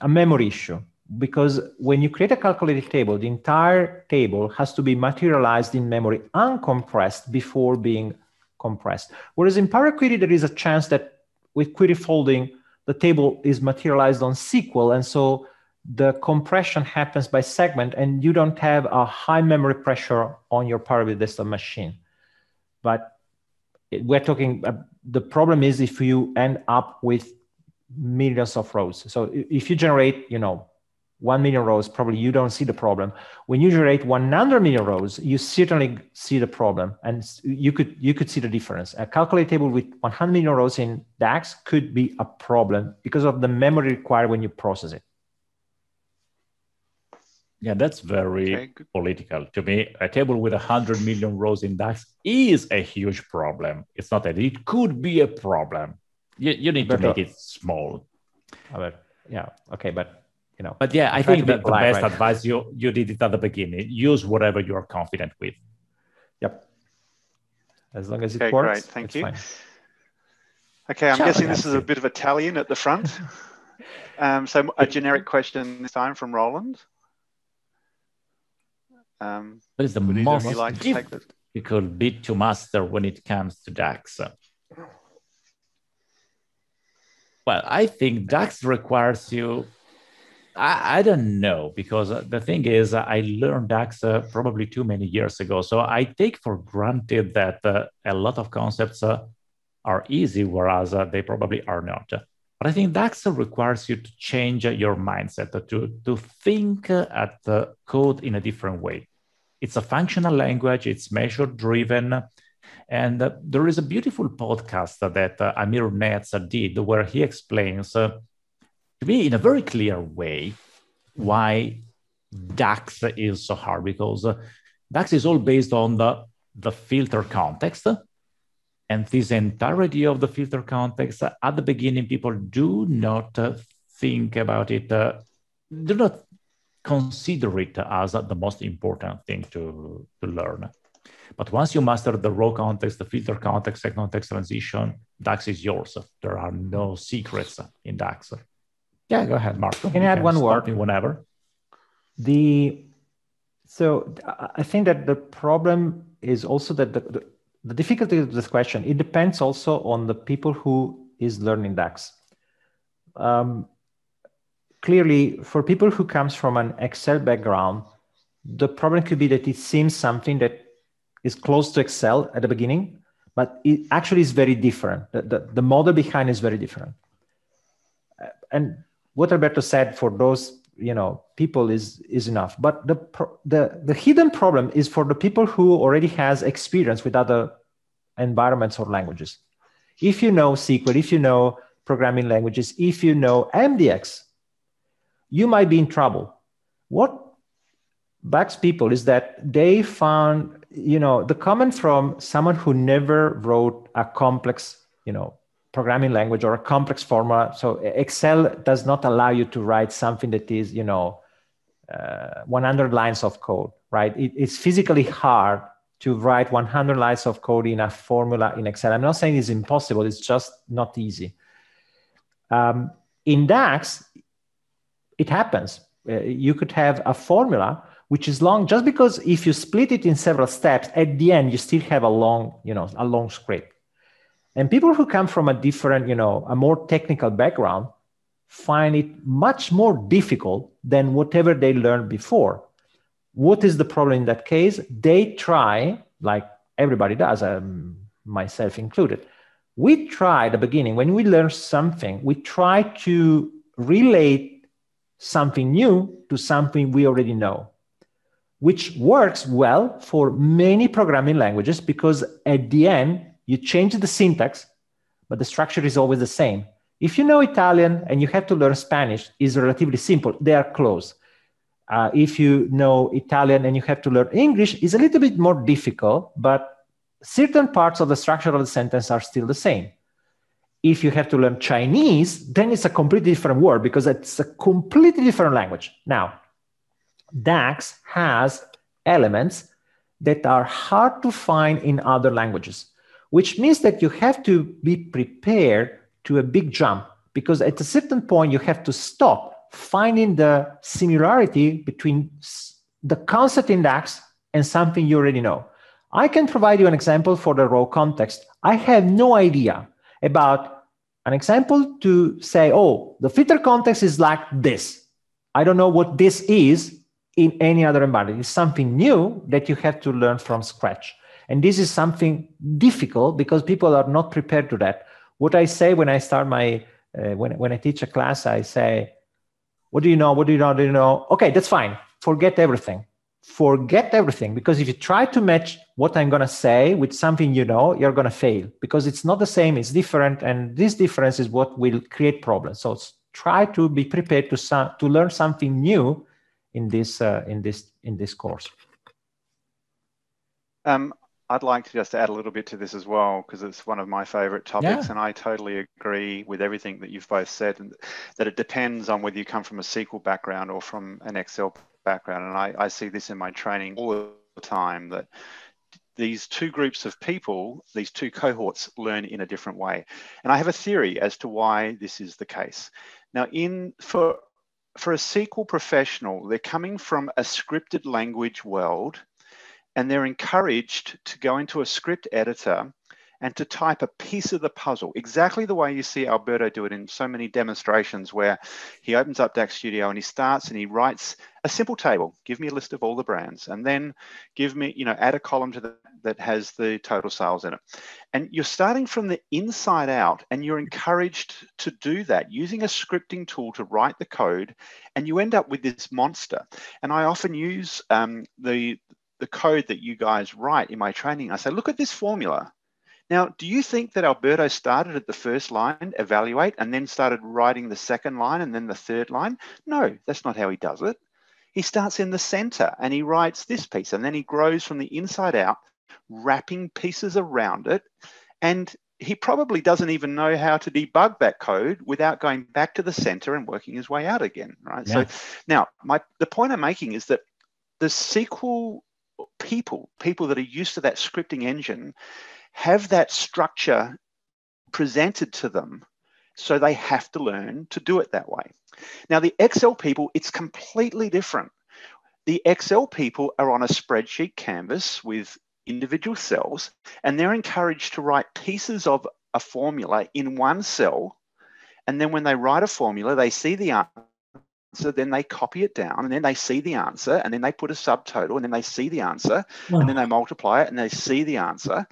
a memory issue because when you create a calculated table, the entire table has to be materialized in memory uncompressed before being compressed. Whereas in Power Query, there is a chance that with query folding, the table is materialized on SQL. And so the compression happens by segment and you don't have a high memory pressure on your Power desktop machine. But we're talking, uh, the problem is if you end up with millions of rows. So if you generate, you know, 1 million rows, probably you don't see the problem. When you generate 100 million rows, you certainly see the problem. And you could, you could see the difference. A calculate table with 100 million rows in DAX could be a problem because of the memory required when you process it. Yeah, that's very Okay, political. To me, a table with 100 million rows in DAX is a huge problem. It's not that it could be a problem. You, you need to make it small. Uh, But yeah, okay, but you know, But yeah, I think that the polite, best right? advice you, you did it at the beginning. Use whatever you are confident with. yep. As long as it Okay, works, great. Thank it's you. fine. Okay, I'm Ciao, guessing this is a bit of Italian at the front. [laughs] Um, so a generic question this time from Roland. Um, What is the most of you like to difficult bit to master when it comes to DAX? Well, I think DAX requires you. I, I don't know because uh, the thing is, uh, I learned DAX uh, probably too many years ago. So I take for granted that uh, a lot of concepts uh, are easy, whereas uh, they probably are not. But I think DAX requires you to change your mindset, to, to think at the code in a different way. It's a functional language, it's measure driven. And there is a beautiful podcast that Amir Netz did where he explains to me in a very clear way why DAX is so hard because uh, DAX is all based on the, the filter context. And this entirety of the filter context, uh, at the beginning, people do not uh, think about it, uh, do not consider it as the most important thing to, to learn. But once you master the row context, the filter context, second context transition, DAX is yours. There are no secrets in DAX. Yeah, go ahead, Mark. Can I You add one word? Whenever. The so I- think that the problem is also that the, the, the difficulty of this question it depends also on the people who is learning DAX. Um, clearly, for people who comes from an Excel background, the problem could be that it seems something that is close to Excel at the beginning, but it actually is very different. The, the, the model behind is very different. And what Alberto said for those you know people is is enough. But the the the hidden problem is for the people who already has experience with other environments or languages. If you know sql if you know programming languages if you know mdx you might be in trouble. What bugs people is that they found you know the comment from someone who never wrote a complex you know programming language or a complex formula. So Excel does not allow you to write something that is, you know, uh, 100 lines of code, right? It, it's physically hard to write 100 lines of code in a formula in Excel. I'm not saying it's impossible. It's just not easy. Um, in DAX, it happens. Uh, you could have a formula which is long just because if you split it in several steps, at the end you still have a long, you know, a long script. And people who come from a different, you know, a more technical background find it much more difficult than whatever they learned before. What is the problem in that case? They try, like everybody does, um, myself included. We try at the beginning, when we learn something, we try to relate something new to something we already know, which works well for many programming languages because at the end, you change the syntax, but the structure is always the same. If you know Italian and you have to learn Spanish, is relatively simple. They are close. Uh, if you know Italian and you have to learn English, is a little bit more difficult, but certain parts of the structure of the sentence are still the same. If you have to learn Chinese, then it's a completely different word because it's a completely different language. Now, DAX has elements that are hard to find in other languages, which means that you have to be prepared to a big jump because at a certain point you have to stop finding the similarity between the concept in DAX and something you already know. I can provide you an example for the row context. I have no idea about an example to say, oh, the filter context is like this. I don't know what this is in any other environment. It's something new that you have to learn from scratch. And this is something difficult because people are not prepared to that. What I say when I start my, uh, when, when I teach a class, I say, what do you know? What do you know? Do you know? Okay, that's fine. Forget everything forget everything because if you try to match what i'm going to say with something you know you're going to fail because it's not the same it's different and this difference is what will create problems so try to be prepared to some, to learn something new in this uh, in this in this course um, I'd like to just add a little bit to this as well because it's one of my favorite topics, Yeah. and I totally agree with everything that you've both said, and that it depends on whether you come from a SQL background or from an Excel background. And I, I see this in my training all the time that these two groups of people, these two cohorts, learn in a different way. And I have a theory as to why this is the case. Now, in for for a SQL professional, they're coming from a scripted language world and they're encouraged to go into a script editor and to type a piece of the puzzle, exactly the way you see Alberto do it in so many demonstrations where he opens up DAX Studio and he starts and he writes a simple table, give me a list of all the brands, and then give me, you know, add a column to that that has the total sales in it. And you're starting from the inside out and you're encouraged to do that using a scripting tool to write the code and you end up with this monster. And I often use um, the, the code that you guys write in my training. I say, look at this formula. Now, do you think that Alberto started at the first line, evaluate, and then started writing the second line and then the third line? No, that's not how he does it. He starts in the center and he writes this piece and then he grows from the inside out, wrapping pieces around it. And he probably doesn't even know how to debug that code without going back to the center and working his way out again, right? Yeah. So now my the point I'm making is that the SQL people, people that are used to that scripting engine, have that structure presented to them. So they have to learn to do it that way. Now, the Excel people, it's completely different. The Excel people are on a spreadsheet canvas with individual cells, and they're encouraged to write pieces of a formula in one cell. And then when they write a formula, they see the answer, then they copy it down, and then they see the answer, and then they put a subtotal, and then they see the answer, and then they multiply it, and they see the answer.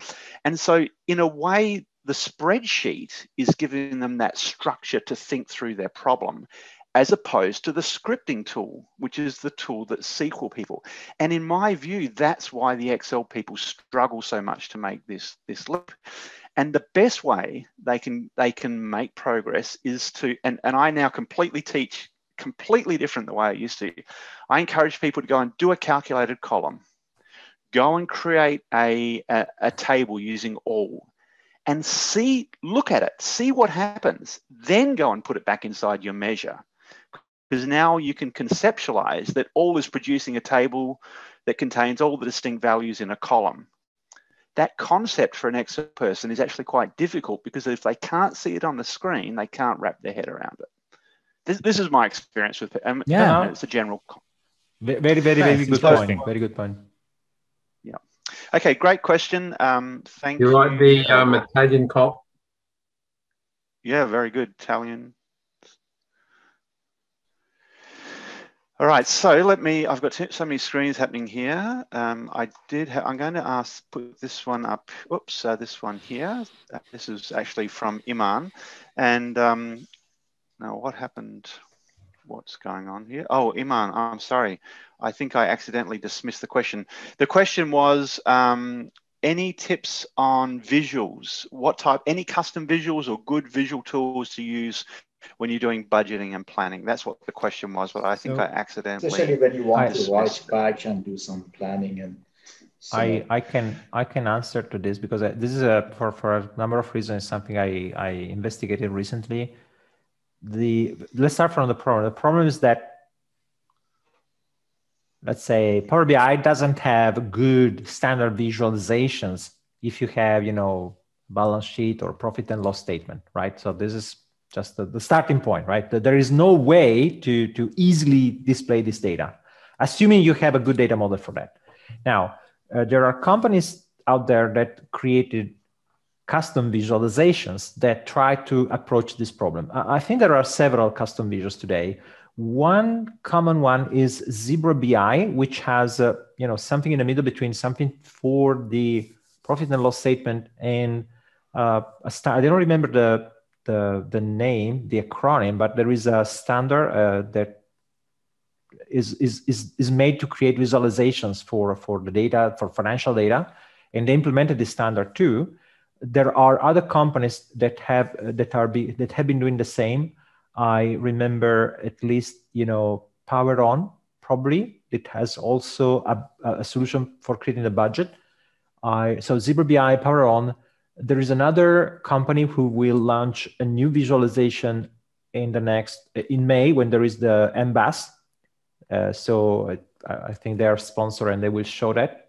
And so, in a way, the spreadsheet is giving them that structure to think through their problem as opposed to the scripting tool, which is the tool that SQL people. And in my view, that's why the Excel people struggle so much to make this, this leap. And the best way they can they can make progress is to, and, and I now completely teach completely different the way I used to. I encourage people to go and do a calculated column. Go and create a, a, a table using all and see, look at it, see what happens, then go and put it back inside your measure. Because now you can conceptualize that all is producing a table that contains all the distinct values in a column. That concept for an Excel person is actually quite difficult because if they can't see it on the screen, they can't wrap their head around it. This, this is my experience with it. Um, Yeah. It's a general. Ve- Very, very, very good interesting. point. Very good point. Yeah. Okay, great question. Um, thank you. You like the um, Italian cop? Yeah, very good. Italian. All right, so let me, I've got so many screens happening here. Um, I did, ha- I'm going to ask, put this one up, oops, uh, this one here. This is actually from Iman. And um, now what happened? what's going on here. Oh, Iman, I'm sorry. I think I accidentally dismissed the question. The question was, um, any tips on visuals? What type, any custom visuals or good visual tools to use when you're doing budgeting and planning? That's what the question was, but I think so, I accidentally. Especially when you want I, to write batch and do some planning and. So. I, I can I can answer to this because I, this is a for, for a number of reasons something I, I investigated recently. The let's start from the problem. The problem is that let's say Power BI doesn't have good standard visualizations if you have, you know, balance sheet or profit and loss statement, right? So this is just the, the starting point, right? There is no way to, to easily display this data, assuming you have a good data model for that. Now, uh, there are companies out there that created custom visualizations that try to approach this problem. I think there are several custom visuals today one common one is Zebra BI, which has uh, you know something in the middle between something for the profit and loss statement and uh, I don't remember the, the the name, the acronym, but there is a standard uh, that is, is is is made to create visualizations for for the data for financial data, and they implemented this standard too. There are other companies that have that are be, that have been doing the same. I remember at least, you know, Power On probably. It has also a, a solution for creating a budget. I, so Zebra BI, Power On. There is another company who will launch a new visualization in the next in May when there is the MBAS. Uh, so I, I, think they are sponsor and they will show that.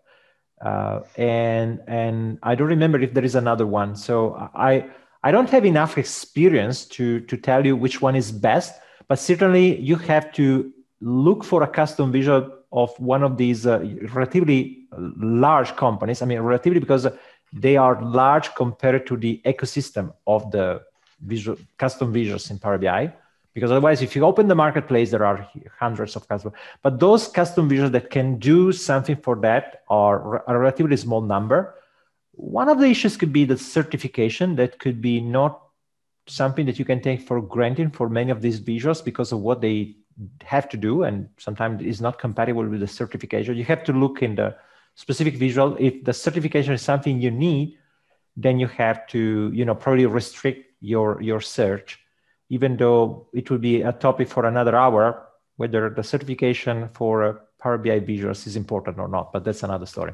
Uh, and and I don't remember if there is another one. So I I don't have enough experience to, to tell you which one is best, but certainly you have to look for a custom visual of one of these uh, relatively large companies. I mean, relatively because they are large compared to the ecosystem of the visual custom visuals in Power BI. Because otherwise, if you open the marketplace, there are hundreds of custom. But those custom visuals that can do something for that are a relatively small number. One of the issues could be the certification that could be not something that you can take for granted for many of these visuals because of what they have to do and sometimes is not compatible with the certification. You have to look in the specific visual. If the certification is something you need, then you have to, you know, probably restrict your your search, even though it will be a topic for another hour, whether the certification for Power BI visuals is important or not. But that's another story.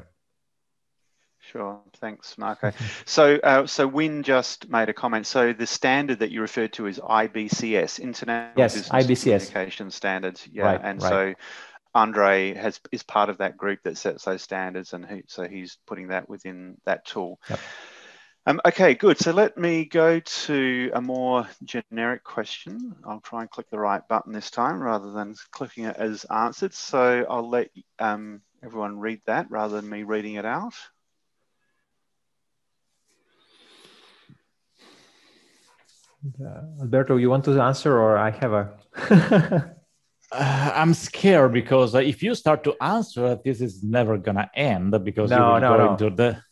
Sure, thanks, Marco. [laughs] So, uh, so Wyn just made a comment. So, the standard that you referred to is IBCS, International yes, Business IBCS. Communication Standards. Yeah, right, and right. so Andre has is part of that group that sets those standards, and he, so he's putting that within that tool. Yep. Um, okay, good. So let me go to a more generic question. I'll try and click the right button this time rather than clicking it as answered. So I'll let um, everyone read that rather than me reading it out. Uh, Alberto, you want to answer, or I have a? [laughs] uh, I'm scared because uh, if you start to answer, this is never gonna end because no, you will no, go no. into the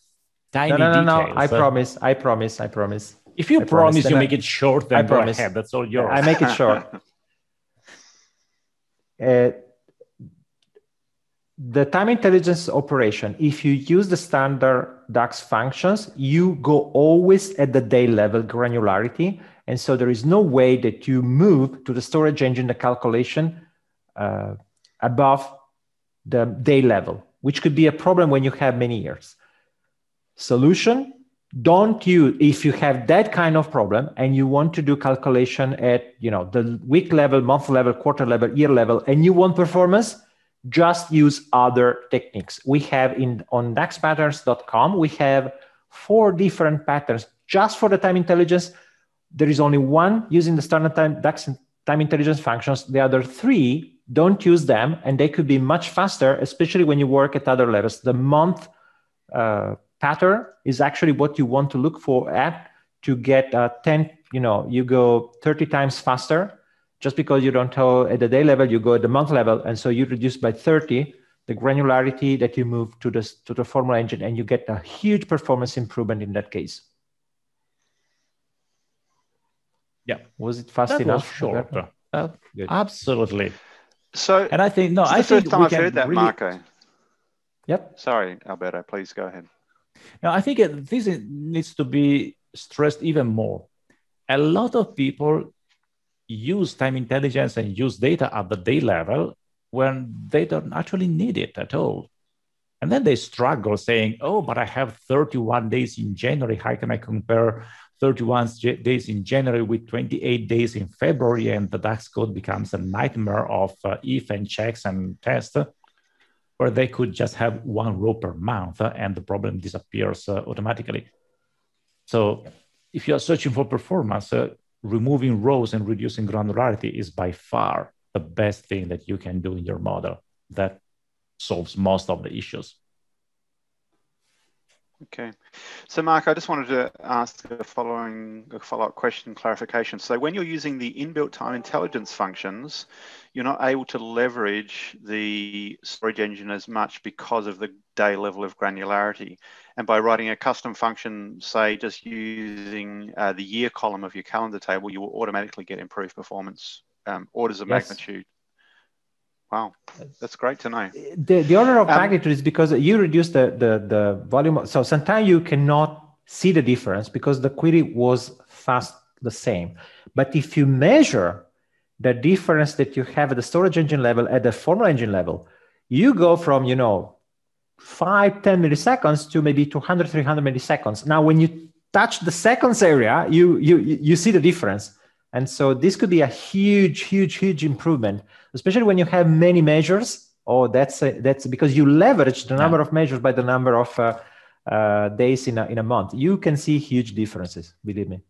tiny no, no, no, details. no. I promise. I promise. I promise. If you I promise, promise. you make I- it short. Then I promise. ahead. That's all yours. I make it short. [laughs] Uh, the time intelligence operation, if you use the standard DAX functions, you go always at the day level granularity. And so there is no way that you move to the storage engine, the calculation uh, above the day level, which could be a problem when you have many years. Solution, don't you, if you have that kind of problem and you want to do calculation at, you know, the week level, month level, quarter level, year level, and you want performance, just use other techniques. We have in on daxpatterns.com, we have four different patterns just for the time intelligence. There is only one using the standard time DAX time intelligence functions. The other three don't use them, and they could be much faster, especially when you work at other levels. The month uh, pattern is actually what you want to look for at to get uh, 10, you know, you go 30 times faster just because you don't go at the day level, you go at the month level. And so you reduce by 30 the granularity that you move to the, to the formula engine and you get a huge performance improvement in that case. Yeah. Was it fast that enough? sure Uh, absolutely. So, and I think no, it's I the think first time we I've can heard that, really, Marco. Yep. Sorry, Alberto. Please go ahead. Now, I think this needs to be stressed even more. A lot of people use time intelligence and use data at the day level when they don't actually need it at all. And then they struggle saying, oh, but I have 31 days in January. How can I compare 31 days in January with 28 days in February? And the DAX code becomes a nightmare of uh, if and checks and tests where they could just have one row per month uh, and the problem disappears uh, automatically. So if you are searching for performance, uh, removing rows and reducing granularity is by far the best thing that you can do in your model. That solves most of the issues. Okay. So, Mark, I just wanted to ask a following a follow-up question clarification. So, when you're using the inbuilt time intelligence functions, you're not able to leverage the storage engine as much because of the day level of granularity. And by writing a custom function, say just using uh, the year column of your calendar table, you will automatically get improved performance um, orders of Yes. magnitude. Wow, that's great to know. the, the order of Um, magnitude is because you reduce the, the, the volume. of- So sometimes you cannot see the difference because the query was fast the same. But if you measure the difference that you have at the storage engine level at the formula engine level, you go from, you know, five, 10 milliseconds to maybe 200, 300 milliseconds. Now, when you touch the seconds area, you, you, you see the difference. And so this could be a huge, huge, huge improvement, especially when you have many measures. Oh, that's a, that's because you leverage the number of measures by the number of uh, uh, days in a, in a month. You can see huge differences, believe me.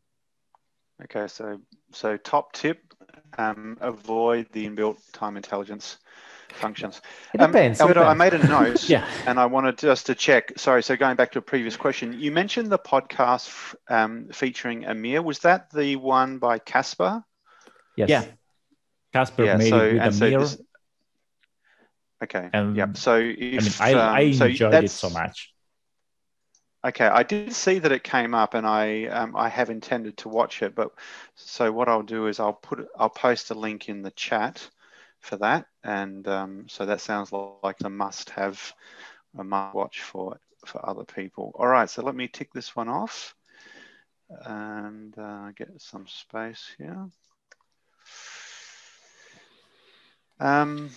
Okay, so so top tip, um, avoid the inbuilt time intelligence functions. It Um, depends. it Alberto, I made a note, [laughs] Yeah. and I wanted just to check. Sorry, so going back to a previous question, you mentioned the podcast f- um, featuring Amir. Was that the one by Kasper? Yes. Yeah. Kasper Yeah. made So it with a so mirror. this. Okay. And, yep. So I mean, if I, I um, so enjoyed it so much. Okay, I did see that it came up, and I um, I have intended to watch it. But so what I'll do is I'll put I'll post a link in the chat for that, and um, so that sounds like a must-have, a must-watch for for other people. All right, so let me tick this one off, and uh, get some space here. Um,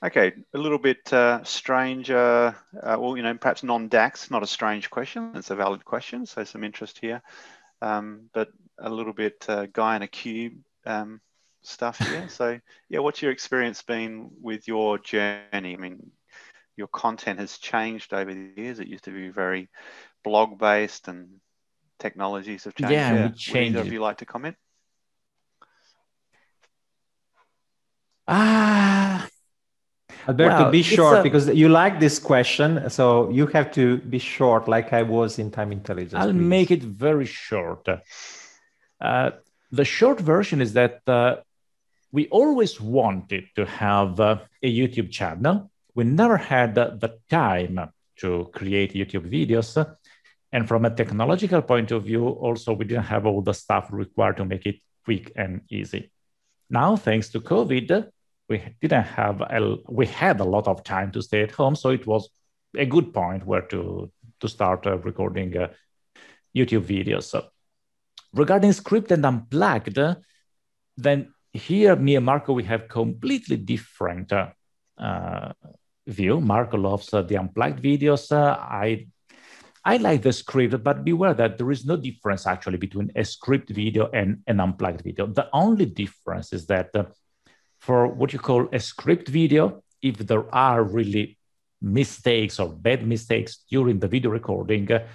Okay, a little bit uh, strange, uh, uh, well, you know, perhaps non-DAX, not a strange question, it's a valid question, so some interest here, um, but a little bit uh, guy in a cube um, stuff [laughs] here. So yeah, what's your experience been with your journey? I mean, your content has changed over the years. It used to be very blog-based and technologies have changed. Yeah, we Would either of you like to comment? Ah, Alberto, Well, be short a- because you like this question. So you have to be short, like I was in time intelligence. I'll please. make it very short. Uh, the short version is that uh, we always wanted to have uh, a YouTube channel. We never had uh, the time to create YouTube videos. And from a technological point of view, also, we didn't have all the stuff required to make it quick and easy. Now, thanks to COVID, we didn't have a, we had a lot of time to stay at home, so it was a good point where to to start uh, recording uh, YouTube videos. So regarding script and unplugged, uh, then here me and Marco we have completely different uh, uh, view. Marco loves uh, the unplugged videos. I I like the script, but beware that there is no difference actually between a script video and an unplugged video. The only difference is that for what you call a script video, if there are really mistakes or bad mistakes during the video recording, uh,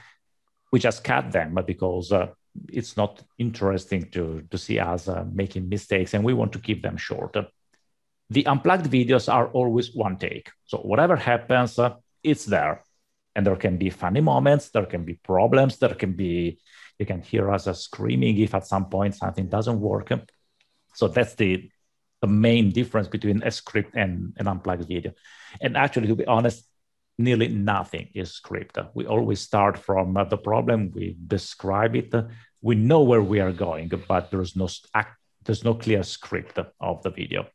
we just cut them because uh, it's not interesting to, to see us uh, making mistakes and we want to keep them short. The unplugged videos are always one take. So whatever happens, uh, it's there. And there can be funny moments, there can be problems, there can be, you can hear us uh, screaming if at some point something doesn't work. So that's the, the main difference between a script and an unplugged video. And actually, to be honest, nearly nothing is scripted. We always start from uh, the problem, we describe it, uh, we know where we are going, but there's no there's no clear script of the video.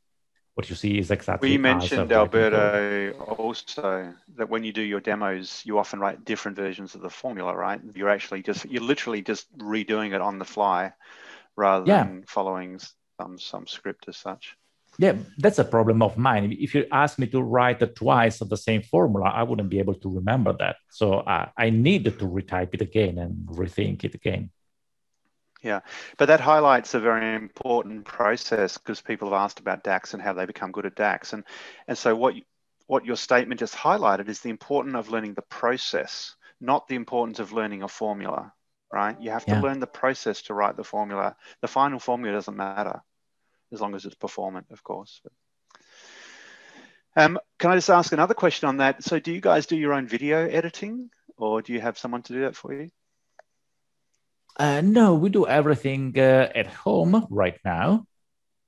What you see is exactly. We mentioned Alberto also that when you do your demos, you often write different versions of the formula, right? You're actually just you're literally just redoing it on the fly, rather yeah. than following some some script as such. Yeah, that's a problem of mine. If you ask me to write twice of the same formula, I wouldn't be able to remember that. So uh, I needed to retype it again and rethink it again. Yeah, but that highlights a very important process because people have asked about DAX and how they become good at DAX, and and so what you, what your statement just highlighted is the importance of learning the process, not the importance of learning a formula. Right? You have to yeah. learn the process to write the formula. The final formula doesn't matter as long as it's performant, of course. Um, can I just ask another question on that? So, do you guys do your own video editing, or do you have someone to do that for you? Uh, no, we do everything uh, at home right now,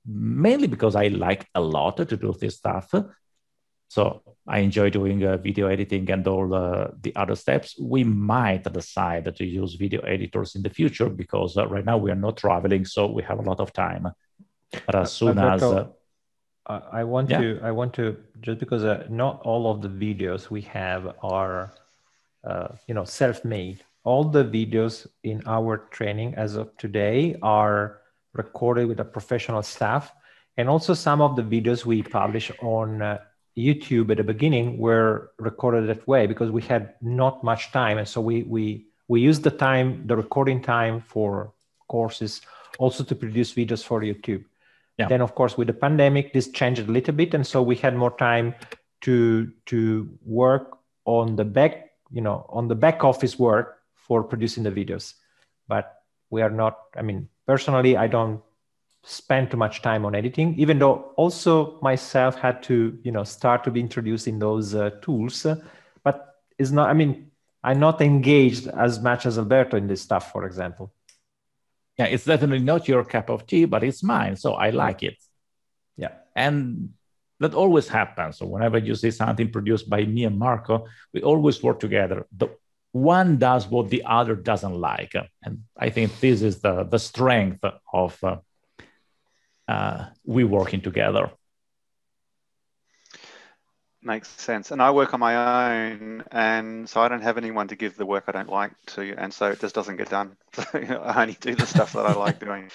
mainly because I like a lot to do this stuff. So I enjoy doing uh, video editing and all uh, the other steps. We might decide to use video editors in the future because uh, right now we are not traveling, so we have a lot of time. But as soon as I want yeah. to, I want to just because uh, not all of the videos we have are, you know, self-made all the videos in our training as of today are recorded with a professional staff. And also some of the videos we publish on uh, YouTube at the beginning were recorded that way because we had not much time. And so we, we, we used the time, the recording time for courses also to produce videos for YouTube. Yeah. Then of course with the pandemic, this changed a little bit. And so we had more time to, to work on the back, you know, on the back office work for producing the videos but we are not i mean personally i don't spend too much time on editing even though also myself had to you know start to be introduced in those uh, tools but it's not i mean i'm not engaged as much as alberto in this stuff for example yeah it's definitely not your cup of tea but it's mine so i like it yeah and that always happens so whenever you see something produced by me and marco we always work together the one does what the other doesn't like. And I think this is the, the strength of uh, uh, we working together. Makes sense. And I work on my own, and so I don't have anyone to give the work I don't like to, and so it just doesn't get done. [laughs] I only do the stuff that I like doing.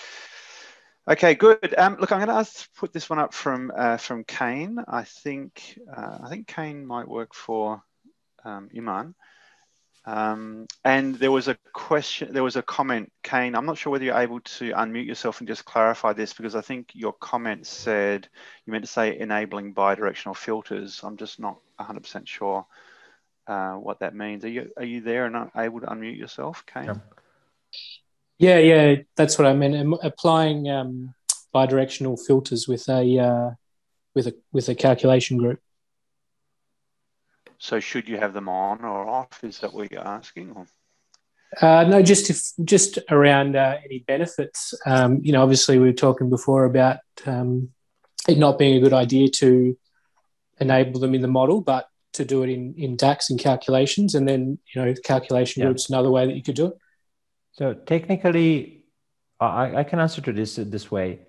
Okay, good. Um, look, I'm going to ask, put this one up from uh, from Kane. I think uh, I think Kane might work for um, Iman. Um, and there was a question, there was a comment, Kane. I'm not sure whether you're able to unmute yourself and just clarify this because I think your comment said you meant to say enabling bidirectional filters. I'm just not 100% sure uh, what that means. Are you are you there and able to unmute yourself, Kane? Yeah, yeah, that's what I meant. Applying um, bidirectional filters with a uh, with a with a calculation group. So should you have them on or off? Is that what you're asking? Or? Uh, no, just if, just around uh, any benefits. Um, you know, obviously we were talking before about um, it not being a good idea to enable them in the model, but to do it in, in DAX and calculations, and then you know, calculation yeah. groups another way that you could do it. So technically, I, I can answer to this this way.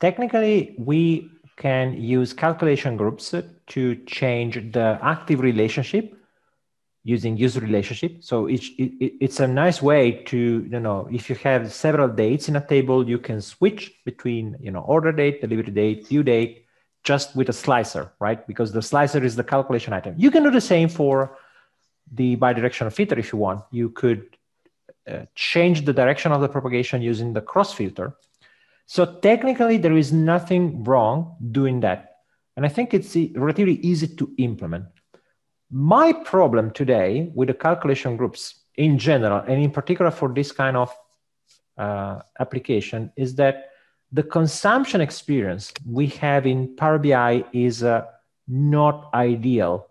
Technically, we can use calculation groups to change the active relationship using user relationship. So it's, it, it's a nice way to, you know, if you have several dates in a table, you can switch between, you know, order date, delivery date, due date, just with a slicer, right? Because the slicer is the calculation item. You can do the same for the bidirectional filter if you want. You could uh, change the direction of the propagation using the cross filter. So technically, there is nothing wrong doing that. And I think it's relatively easy to implement. My problem today with the calculation groups in general, and in particular for this kind of uh, application, is that the consumption experience we have in Power BI is uh, not ideal.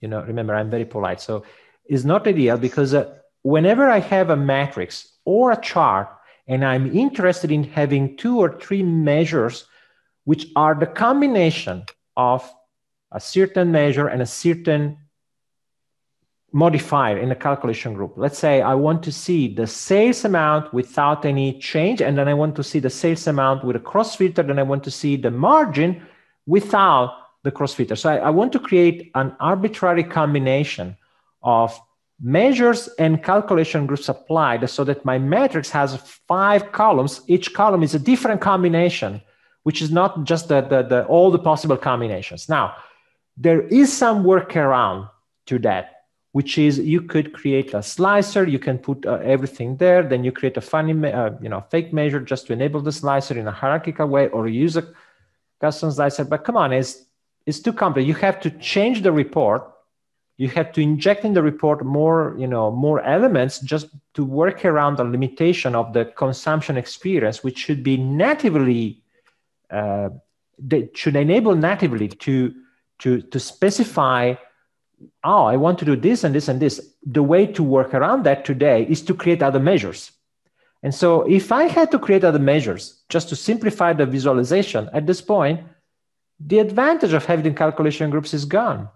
You know, remember, I'm very polite. So it's not ideal because uh, whenever I have a matrix or a chart and I'm interested in having two or three measures which are the combination of a certain measure and a certain modifier in a calculation group. Let's say I want to see the sales amount without any change, and then I want to see the sales amount with a cross filter, then I want to see the margin without the cross filter. So I, I want to create an arbitrary combination of measures and calculation groups applied so that my matrix has five columns. Each column is a different combination, which is not just the, the, the all the possible combinations. Now, there is some workaround to that, which is you could create a slicer, you can put uh, everything there, then you create a funny, uh, you know, fake measure just to enable the slicer in a hierarchical way, or use a custom slicer. But come on, it's it's too complex. You have to change the report you have to inject in the report more you know more elements just to work around the limitation of the consumption experience which should be natively uh, that should enable natively to to to specify oh i want to do this and this and this the way to work around that today is to create other measures and so if i had to create other measures just to simplify the visualization at this point the advantage of having calculation groups is gone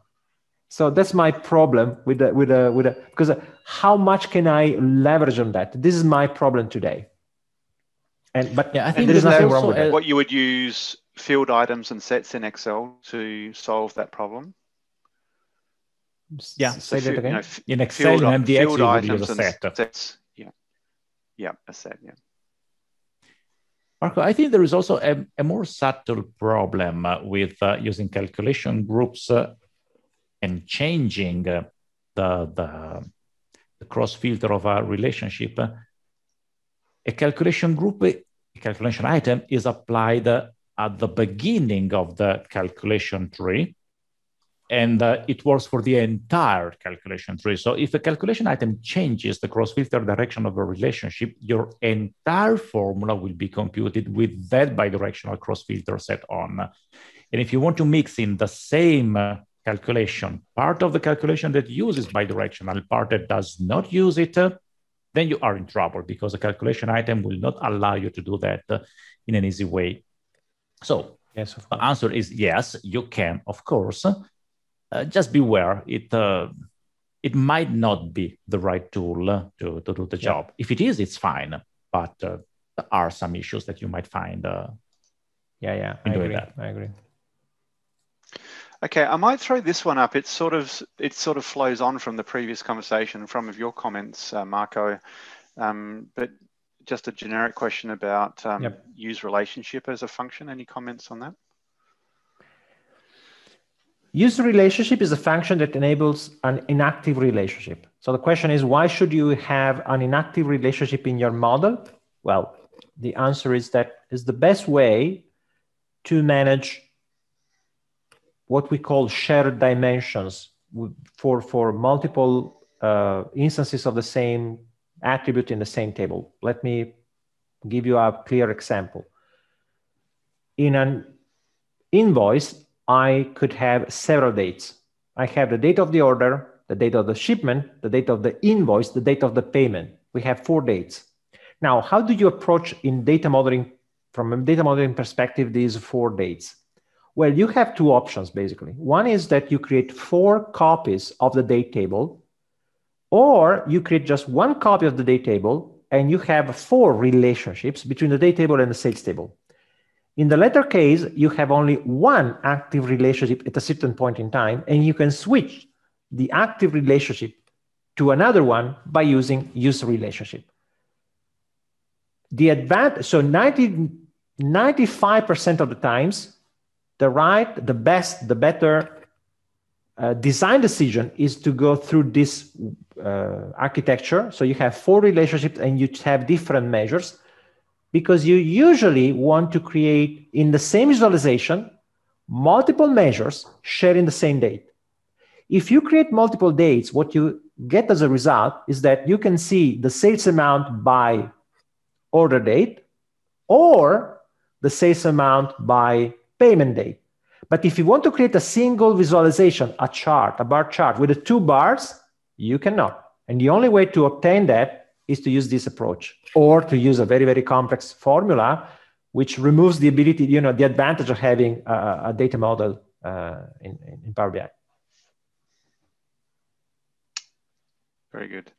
so that's my problem with the, with the, with the, because how much can I leverage on that? This is my problem today. And but yeah, I think there's nothing wrong with that. What you would use field items and sets in Excel to solve that problem. Yeah, say that again. You know, in Excel, field, MDX, field you items use a set. Sets. Yeah, yeah, a set. Yeah. Marco, I think there is also a, a more subtle problem uh, with uh, using calculation groups uh, and changing uh, the, the, the, cross filter of a relationship, a calculation group, a calculation item is applied at the beginning of the calculation tree. And uh, it works for the entire calculation tree. So if a calculation item changes the cross filter direction of a relationship, your entire formula will be computed with that bidirectional cross filter set on. And if you want to mix in the same uh, calculation, part of the calculation that uses bidirectional, part that does not use it, uh, then you are in trouble because a calculation item will not allow you to do that uh, in an easy way. So yes, the answer is yes, you can, of course. Uh, just beware, it uh, it might not be the right tool uh, to, to do the yeah. job. If it is, it's fine, but uh, there are some issues that you might find. yeah, yeah, I agree. That. I agree. Okay, I might throw this one up. It sort of it sort of flows on from the previous conversation from of your comments, uh, Marco. Um, but just a generic question about um, yep. use relationship as a function. Any comments on that? Use relationship is a function that enables an inactive relationship. So the question is, why should you have an inactive relationship in your model? Well, the answer is that is the best way to manage what we call shared dimensions for, for multiple uh, instances of the same attribute in the same table. Let me give you a clear example. In an invoice, I could have several dates. I have the date of the order, the date of the shipment, the date of the invoice, the date of the payment. We have four dates. Now, how do you approach in data modeling, from a data modeling perspective, these four dates? Well, you have two options basically. One is that you create four copies of the date table, or you create just one copy of the date table and you have four relationships between the date table and the sales table. In the latter case, you have only one active relationship at a certain point in time, and you can switch the active relationship to another one by using user relationship. The advantage, so 90, 95% of the times, the right, the best, the better uh, design decision is to go through this uh, architecture. So you have four relationships and you have different measures because you usually want to create in the same visualization multiple measures sharing the same date. If you create multiple dates, what you get as a result is that you can see the sales amount by order date or the sales amount by payment date. But if you want to create a single visualization, a chart, a bar chart with the two bars, you cannot. And the only way to obtain that is to use this approach or to use a very, very complex formula, which removes the ability, you know, the advantage of having a, a data model uh, in, in Power BI. Very good.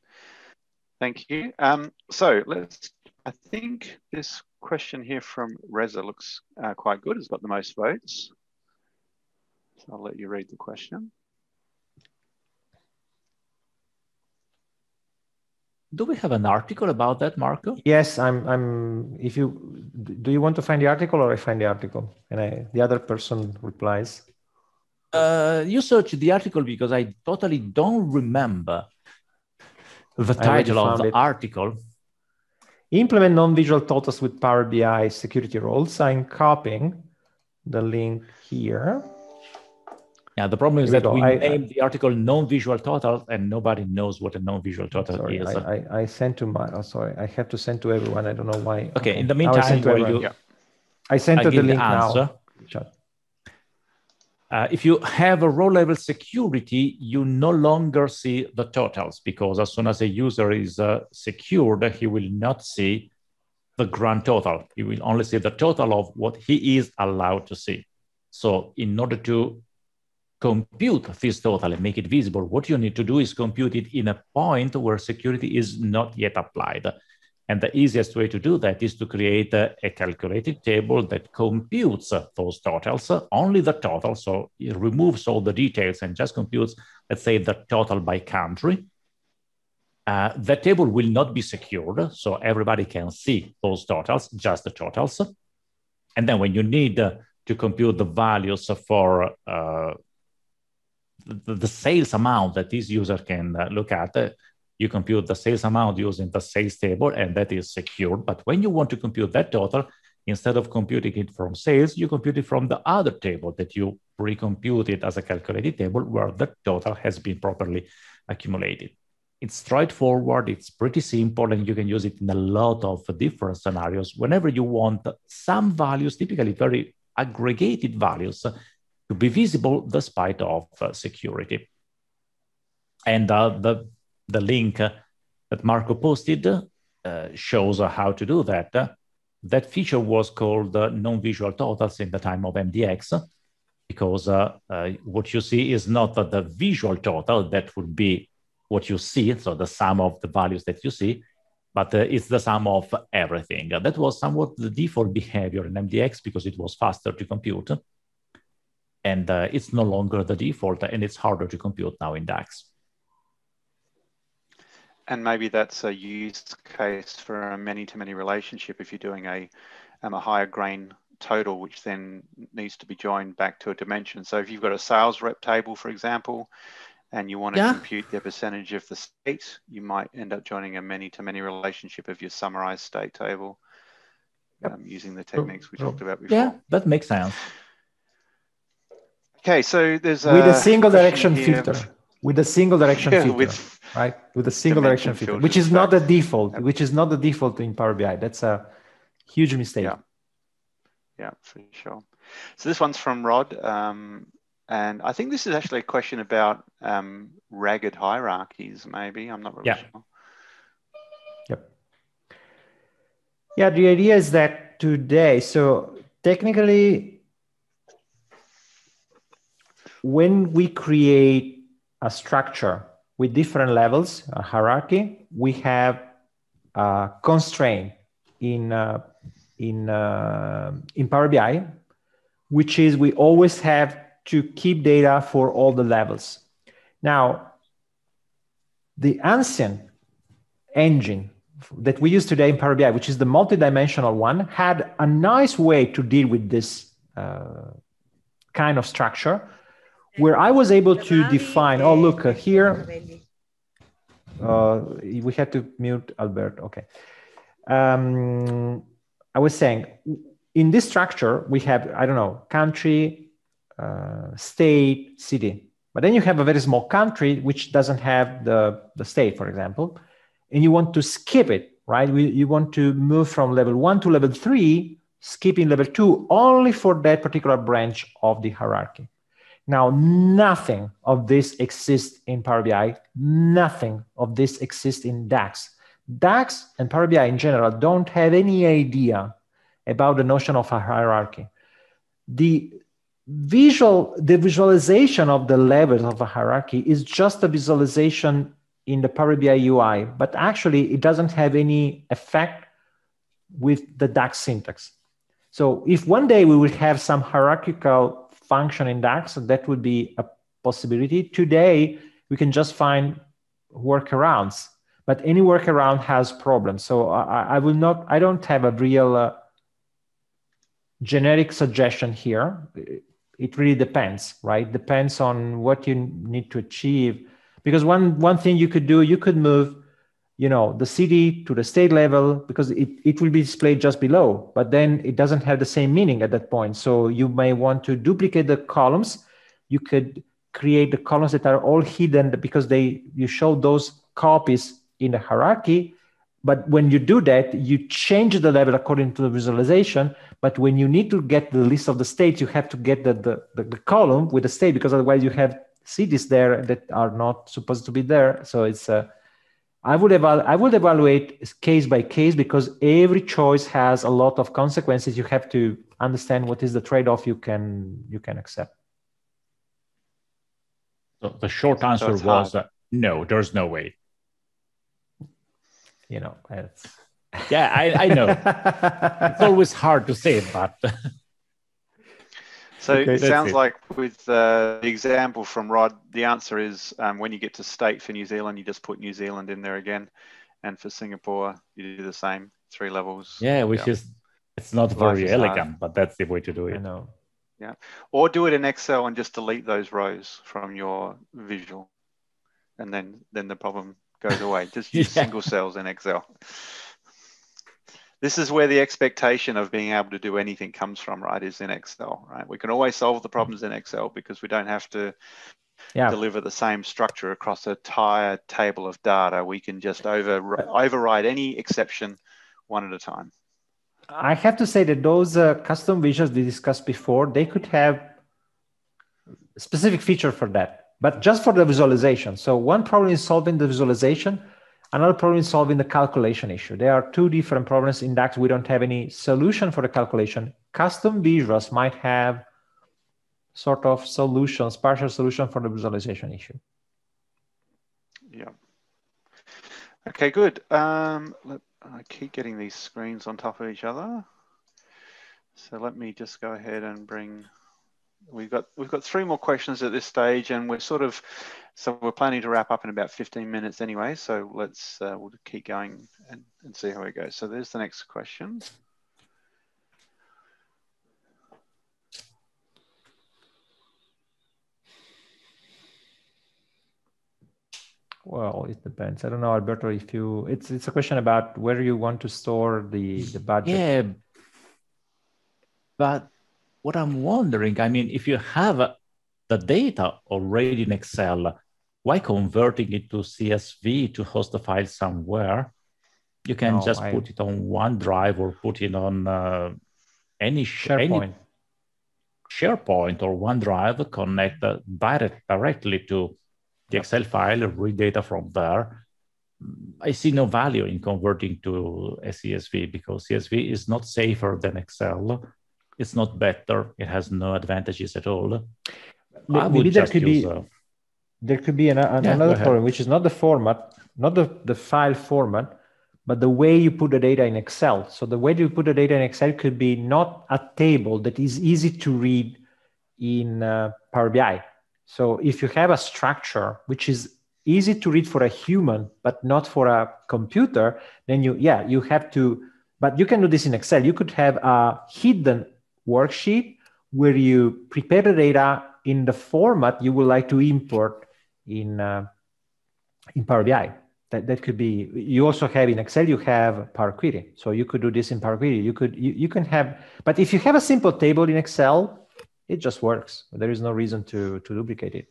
Thank you. Um, so let's, I think this question here from Reza looks uh, quite good. It's got the most votes. So I'll let you read the question. Do we have an article about that, Marco? Yes, I'm. I'm. If you do, you want to find the article, or I find the article, and I, the other person replies. Uh, you search the article because I totally don't remember the title of the it. article. Implement non-visual totals with Power BI security roles. I'm copying the link here. Yeah, the problem is Here that we, we named the article non-visual total and nobody knows what a non-visual total sorry, is. I, I, I, sent to my, oh, sorry, I have to send to everyone. I don't know why. Okay, okay. in the meantime, I sent, you, yeah. I sent to the link the now. Uh, if you have a row level security, you no longer see the totals because as soon as a user is uh, secured, he will not see the grand total. He will only see the total of what he is allowed to see. So in order to compute this total and make it visible, what you need to do is compute it in a point where security is not yet applied. And the easiest way to do that is to create a, a calculated table that computes those totals, only the total. So it removes all the details and just computes, let's say, the total by country. Uh, that table will not be secured, so everybody can see those totals, just the totals. And then when you need uh, to compute the values for uh, the, the, sales amount that this user can uh, look at, uh, you compute the sales amount using the sales table, and that is secured. But when you want to compute that total, instead of computing it from sales, you compute it from the other table that you pre-computed as a calculated table where the total has been properly accumulated. It's straightforward, it's pretty simple, and you can use it in a lot of different scenarios. Whenever you want some values, typically very aggregated values, to be visible despite of security. And uh, the, the link uh, that Marco posted uh, shows how to do that. that feature was called non-visual totals in the time of MDX because what you see is not the visual total, that would be what you see, so the sum of the values that you see, but uh, it's the sum of everything. That was somewhat the default behavior in MDX because it was faster to compute and uh, it's no longer the default and it's harder to compute now in DAX. And maybe that's a use case for a many-to-many relationship if you're doing a, um, a higher grain total, which then needs to be joined back to a dimension. So if you've got a sales rep table, for example, and you want to yeah. compute the percentage of the state, you might end up joining a many-to-many relationship of your summarized state table um, using the techniques we talked about before. Yeah, that makes sense. Okay, so there's a with a single direction filter. With a single direction yeah, filter, with right? With a single direction filter, which is not the default, yep. which is not the default in Power BI. That's a huge mistake. Yeah, yeah, for sure. So this one's from Rod, um, and I think this is actually a question about um, ragged hierarchies. Maybe I'm not really yeah. sure. Yep. Yeah, the idea is that today, so technically when we create a structure with different levels, a hierarchy, we have a constraint in, uh, in, uh, in Power BI, which is we always have to keep data for all the levels. Now, the ancient engine that we use today in Power BI, which is the multidimensional one, had a nice way to deal with this uh, kind of structure where I was able to define, oh, look uh, here, uh, we had to mute Albert, okay. Um, I was saying, in this structure, we have, I don't know, country, uh, state, city. But then you have a very small country which doesn't have the, the state, for example, and you want to skip it, right? We, you want to move from level one to level three, skipping level two only for that particular branch of the hierarchy. Now, nothing of this exists in Power BI. Nothing of this exists in DAX. DAX and Power BI in general don't have any idea about the notion of a hierarchy. The visual, the visualization of the levels of a hierarchy is just a visualization in the Power BI UI, but actually it doesn't have any effect with the DAX syntax. So if one day we will have some hierarchical function in DAX, that would be a possibility. Today, we can just find workarounds, but any workaround has problems. So I, I will not, I don't have a real uh, generic suggestion here. It really depends, right? Depends on what you need to achieve. Because one, one thing you could do, you could move you know the city to the state level because it, it will be displayed just below but then it doesn't have the same meaning at that point. So you may want to duplicate the columns. You could create the columns that are all hidden because they you show those copies in the hierarchy. But when you do that you change the level according to the visualization. But when you need to get the list of the states you have to get the, the, the, the column with the state because otherwise you have cities there that are not supposed to be there. So it's a I would, eval- I would evaluate case by case because every choice has a lot of consequences. You have to understand what is the trade-off you can you can accept. So the short answer so was uh, no. There's no way. You know, it's... yeah, I, I know. [laughs] it's always hard to say, but [laughs] So okay, it sounds it. like with uh, the example from Rod, the answer is um, when you get to state for New Zealand, you just put New Zealand in there again. And for Singapore, you do the same, three levels. Yeah, which yeah. is, it's not very elegant, hard. but that's the way to do it. I know. Yeah. Or do it in Excel and just delete those rows from your visual. And then, then the problem goes away. Just use [laughs] yeah. single cells in Excel this is where the expectation of being able to do anything comes from, right? Is in Excel, right? We can always solve the problems in Excel because we don't have to yeah. deliver the same structure across a entire table of data. We can just over override any exception one at a time. I have to say that those uh, custom visuals we discussed before, they could have specific feature for that, but just for the visualization. So one problem is solving the visualization Another problem is solving the calculation issue. There are two different problems in DAX. We don't have any solution for the calculation. Custom visuals might have sort of solutions, partial solution for the visualization issue. Yeah. Okay, good. Um, let, I keep getting these screens on top of each other. So let me just go ahead and bring we've got we've got three more questions at this stage, and we're sort of so we're planning to wrap up in about 15 minutes anyway. So let's uh, we'll keep going and, and see how it goes. So there's the next question. Well, it depends. I don't know, Alberto, if you it's it's a question about where you want to store the the budget. Yeah. But what I'm wondering, I mean, if you have the data already in Excel, why converting it to CSV to host the file somewhere? You can no, just I... put it on OneDrive or put it on uh, any SharePoint. Any SharePoint or OneDrive, connect uh, direct, directly to the Excel file, read data from there. I see no value in converting to a CSV because CSV is not safer than Excel it's not better. It has no advantages at all. Maybe there could be a... there could be an, an, yeah, another problem, which is not the format, not the, the file format, but the way you put the data in Excel. So the way you put the data in Excel could be not a table that is easy to read in uh, Power BI. So if you have a structure which is easy to read for a human but not for a computer, then you yeah you have to. But you can do this in Excel. You could have a hidden worksheet where you prepare the data in the format you would like to import in, uh, in Power BI. That, that could be, you also have in Excel, you have Power Query. So you could do this in Power Query. You could, you, you can have, but if you have a simple table in Excel, it just works. There is no reason to, to duplicate it.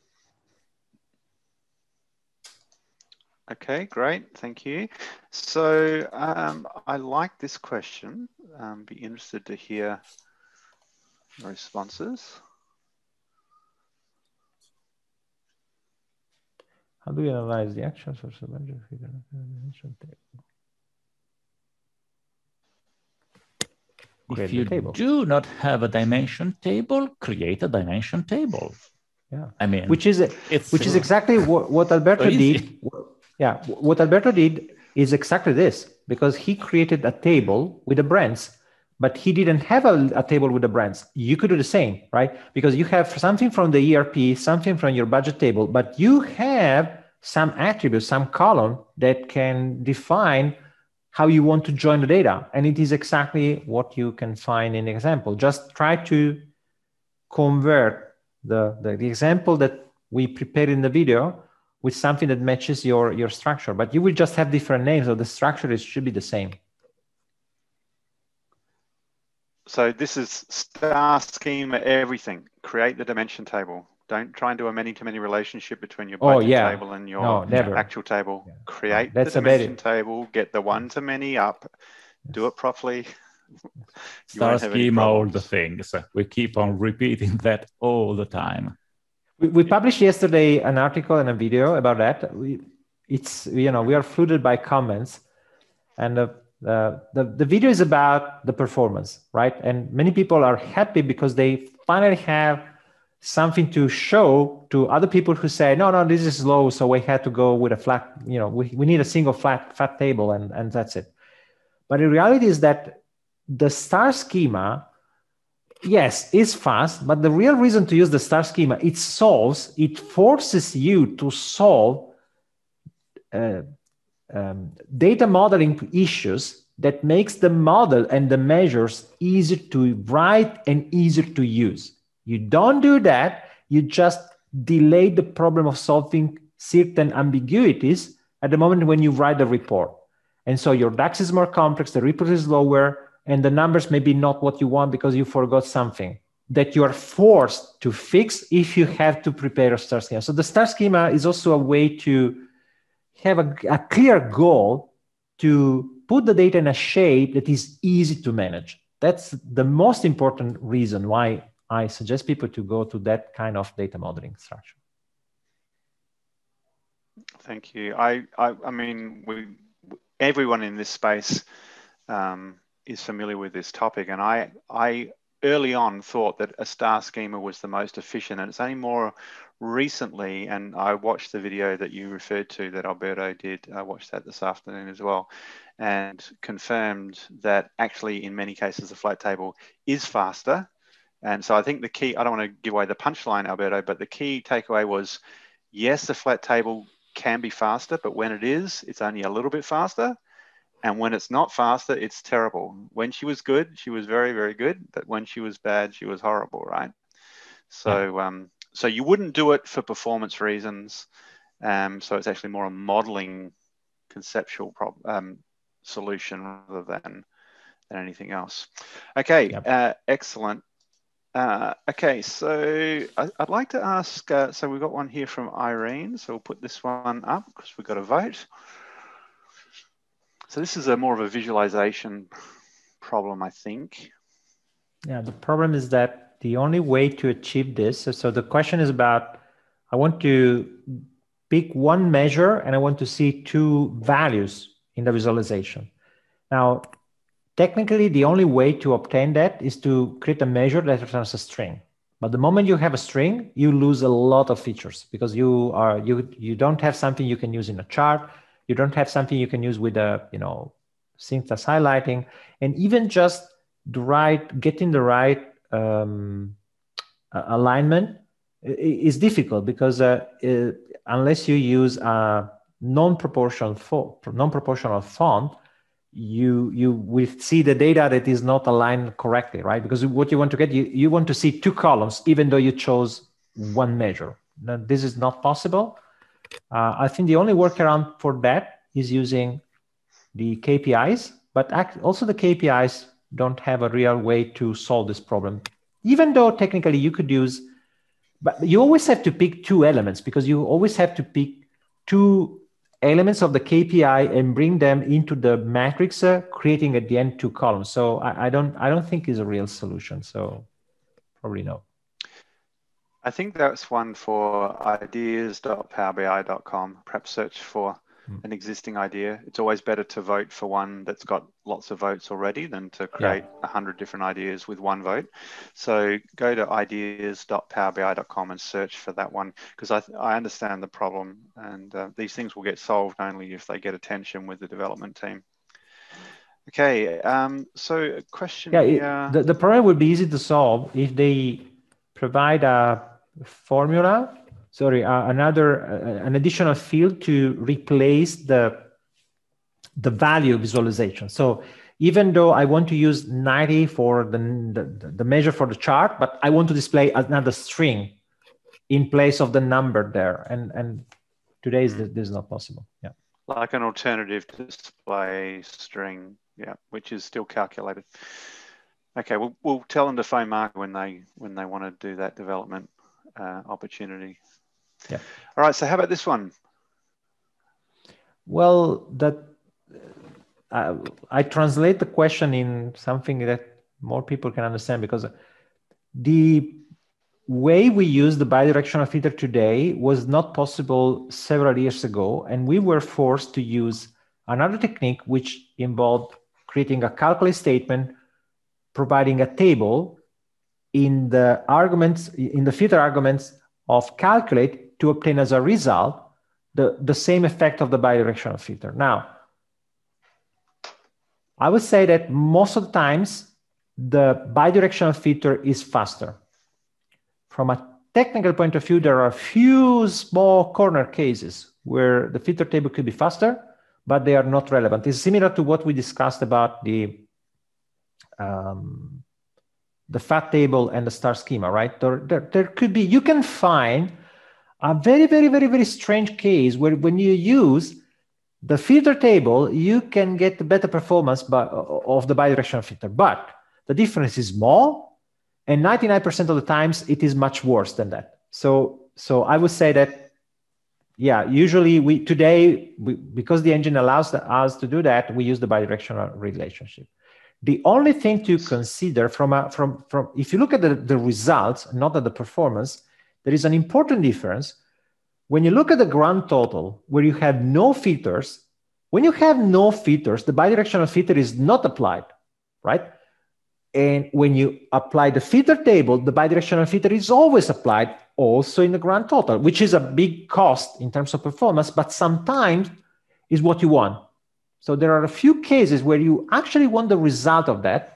Okay, great. Thank you. So um, I like this question. Um, be interested to hear responses. How do we analyze the actions of the dimension table? If you do not have a dimension table, create a dimension table. Yeah, I mean, which is it's which is uh, exactly what, what Alberto [laughs] did. Yeah, what Alberto did is exactly this because he created a table with the brands, but he didn't have a, a, table with the brands. You could do the same, right? Because you have something from the ERP, something from your budget table, but you have some attributes, some column that can define how you want to join the data. And it is exactly what you can find in the example. Just try to convert the, the, the example that we prepared in the video with something that matches your, your structure, but you will just have different names, so the structure is, should be the same. So this is star schema everything. Create the dimension table. Don't try and do a many-to-many relationship between your oh, budget oh, yeah. table and your no, actual table. Yeah. Create That's the dimension table, get the one-to-many up, yes. do it properly. [laughs] Star schema, all the things. We keep on repeating [laughs] that all the time. We, we published yesterday an article and a video about that. We, it's you know we are flooded by comments, and the, the the the video is about the performance, right? And many people are happy because they finally have something to show to other people who say, no, no, this is low, so we had to go with a flat, you know, we, we need a single flat fat table and, and that's it. But the reality is that the star schema, yes, is fast, but the real reason to use the star schema, it solves, it forces you to solve uh, um, data modeling issues that makes the model and the measures easier to write and easier to use. You don't do that, you just delay the problem of solving certain ambiguities at the moment when you write the report. And so your DAX is more complex, the report is lower, and the numbers may be not what you want because you forgot something that you are forced to fix if you have to prepare a star schema. So the star schema is also a way to have a, a clear goal to put the data in a shape that is easy to manage. That's the most important reason why I suggest people to go to that kind of data modeling structure. Thank you. I, I, I mean, we, everyone in this space um, is familiar with this topic, and I, I early on thought that a star schema was the most efficient, and it's only more recently, and I watched the video that you referred to that Alberto did. I watched that this afternoon as well, and confirmed that actually, in many cases, the flat table is faster and so I think the key, I don't want to give away the punchline, Alberto, but the key takeaway was yes, the flat table can be faster, but when it is, it's only a little bit faster. And when it's not faster, it's terrible. When she was good, she was very, very good. But when she was bad, she was horrible, right? So, um, so you wouldn't do it for performance reasons. Um, so it's actually more a modeling conceptual problem um, solution rather than than anything else. Okay, yep. uh, excellent. Uh, okay, so I, would like to ask, uh, so we've got one here from Irene, so we'll put this one up because we've got a vote. So this is a more of a visualization problem, I think. Yeah, the problem is that the only way to achieve this, so, so the question is about, I want to pick one measure and I want to see two values in the visualization. Now, Technically, the only way to obtain that is to create a measure that returns a string. But the moment you have a string, you lose a lot of features because you are you you don't have something you can use in a chart. You don't have something you can use with a you know syntax highlighting, and even just the right getting the right um, alignment is difficult because uh, it, unless you use a non-proportional font, non-proportional font, you you will see the data that is not aligned correctly, right? Because what you want to get, you, you want to see two columns, even though you chose one measure. Now, this is not possible. Uh, I think the only workaround for that is using the KPIs, but also the KPIs don't have a real way to solve this problem. Even though technically you could use, but you always have to pick two elements because you always have to pick two elements of the KPI and bring them into the matrix, uh, creating at the end two columns. So I, I, don't I don't think is a real solution. So probably no. I think that's one for ideas.powerbi.com. Perhaps search for. An existing idea. It's always better to vote for one that's got lots of votes already than to create a yeah. hundred different ideas with one vote. So go to ideas.powerbi.com and search for that one because I, I understand the problem and uh, these things will get solved only if they get attention with the development team. Okay, um, so a question yeah, it, the, the problem would be easy to solve if they provide a formula sorry, uh, another, uh, an additional field to replace the, the value visualization. So even though I want to use 90 for the, the, the measure for the chart, but I want to display another string in place of the number there. And, and today is, this is not possible. Yeah. Like an alternative display string, yeah, which is still calculated. Okay, we'll, we'll tell them to phone Mark when they when they want to do that development uh, opportunity. Yeah. All right. So how about this one? Well, that uh, I translate the question in something that more people can understand because the way we use the bidirectional filter today was not possible several years ago, and we were forced to use another technique which involved creating a calculate statement, providing a table in the arguments in the filter arguments of calculate to obtain as a result the, the same effect of the bidirectional filter. Now, I would say that most of the times the bidirectional filter is faster. From a technical point of view, there are a few small corner cases where the filter table could be faster, but they are not relevant. It's similar to what we discussed about the um, the fat table and the star schema, right? There, there, there could be, you can find a very, very, very, very strange case where when you use the filter table, you can get better performance by, of the bidirectional filter. But the difference is small, and 99% of the times it is much worse than that. So, so I would say that, yeah, usually we today we, because the engine allows us to do that, we use the bidirectional relationship. The only thing to consider from a, from from if you look at the, the results, not at the performance, there is an important difference. When you look at the grand total, where you have no filters, when you have no filters, the bidirectional filter is not applied, right? And when you apply the filter table, the bidirectional filter is always applied also in the grand total, which is a big cost in terms of performance, but sometimes is what you want. So there are a few cases where you actually want the result of that,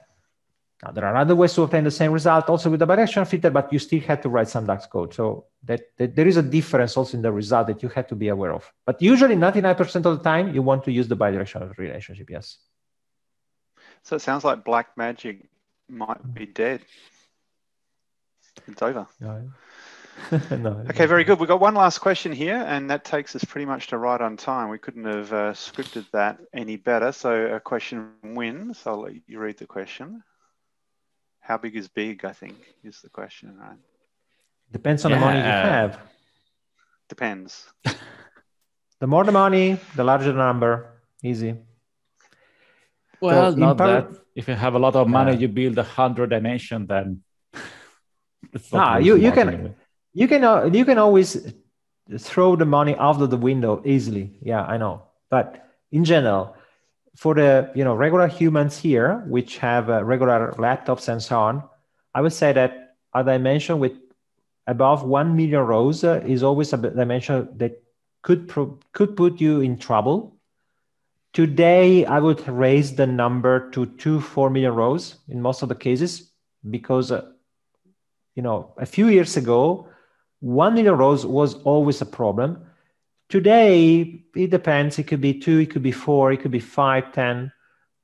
now, there are other ways to obtain the same result also with the bidirectional filter, but you still have to write some DAX code. So that, that, there is a difference also in the result that you have to be aware of. But usually 99% of the time, you want to use the bidirectional relationship, yes. So it sounds like black magic might be dead. It's over. No. [laughs] no, okay, very good. We've got one last question here, and that takes us pretty much to right on time. We couldn't have uh, scripted that any better. So a question wins. I'll let you read the question. How big is big? I think is the question, right? Depends on yeah. the money you have. Depends. [laughs] the more the money, the larger the number. Easy. Well, so not that. If you have a lot of money, you build a hundred dimension, then. [laughs] ah, you you can anyway. you can uh, you can always throw the money out of the window easily. Yeah, I know, but in general, for the you know regular humans here, which have uh, regular laptops and so on, I would say that a dimension with above one million rows uh, is always a dimension that could pro- could put you in trouble. Today, I would raise the number to two four million rows in most of the cases because uh, you know a few years ago, one million rows was always a problem Today, it depends. It could be two, it could be four, it could be five, ten.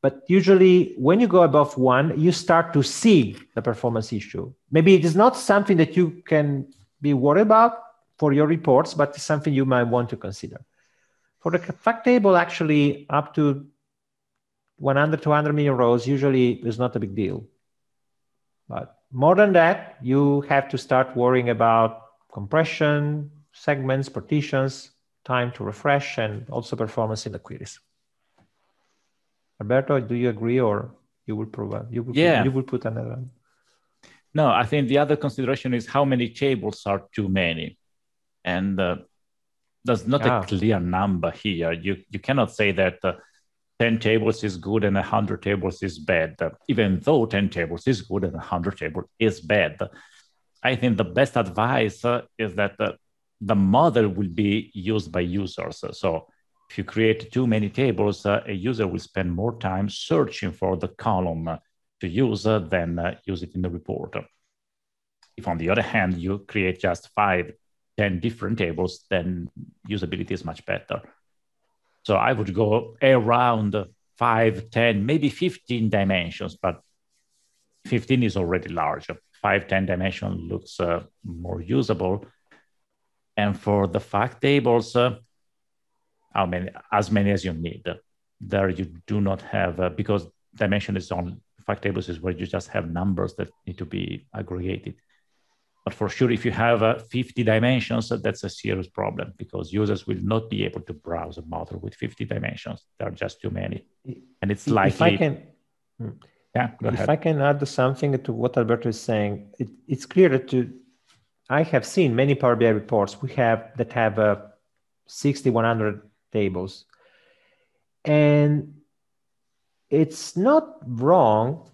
But usually, when you go above one, you start to see the performance issue. Maybe it is not something that you can be worried about for your reports, but it's something you might want to consider. For the fact table, actually, up to 100, 200 million rows usually is not a big deal. But more than that, you have to start worrying about compression, segments, partitions, time to refresh, and also performance in the queries. Alberto, do you agree, or you will provide? You will, yeah. you will put another. No, I think the other consideration is how many tables are too many, and uh, there's not a clear number here. You you cannot say that uh, 10 tables is good and 100 tables is bad, even though 10 tables is good and 100 tables is bad. I think the best advice uh, is that uh, the model will be used by users. So if you create too many tables, uh, a user will spend more time searching for the column to use than use it in the report. If on the other hand, you create just five, 10 different tables, then usability is much better. So I would go around five, 10, maybe 15 dimensions, but 15 is already large. Five, 10 dimension looks uh, more usable. And for the fact tables, uh, how many, as many as you need. There you do not have, uh, because dimension is on fact tables is where you just have numbers that need to be aggregated. But for sure, if you have uh, 50 dimensions, uh, that's a serious problem because users will not be able to browse a model with 50 dimensions. There are just too many. And it's likely. If I can, yeah, if ahead. I can add something to what Alberto is saying, it, it's clear that to, I have seen many Power BI reports we have that have uh, 60, 100 tables. And it's not wrong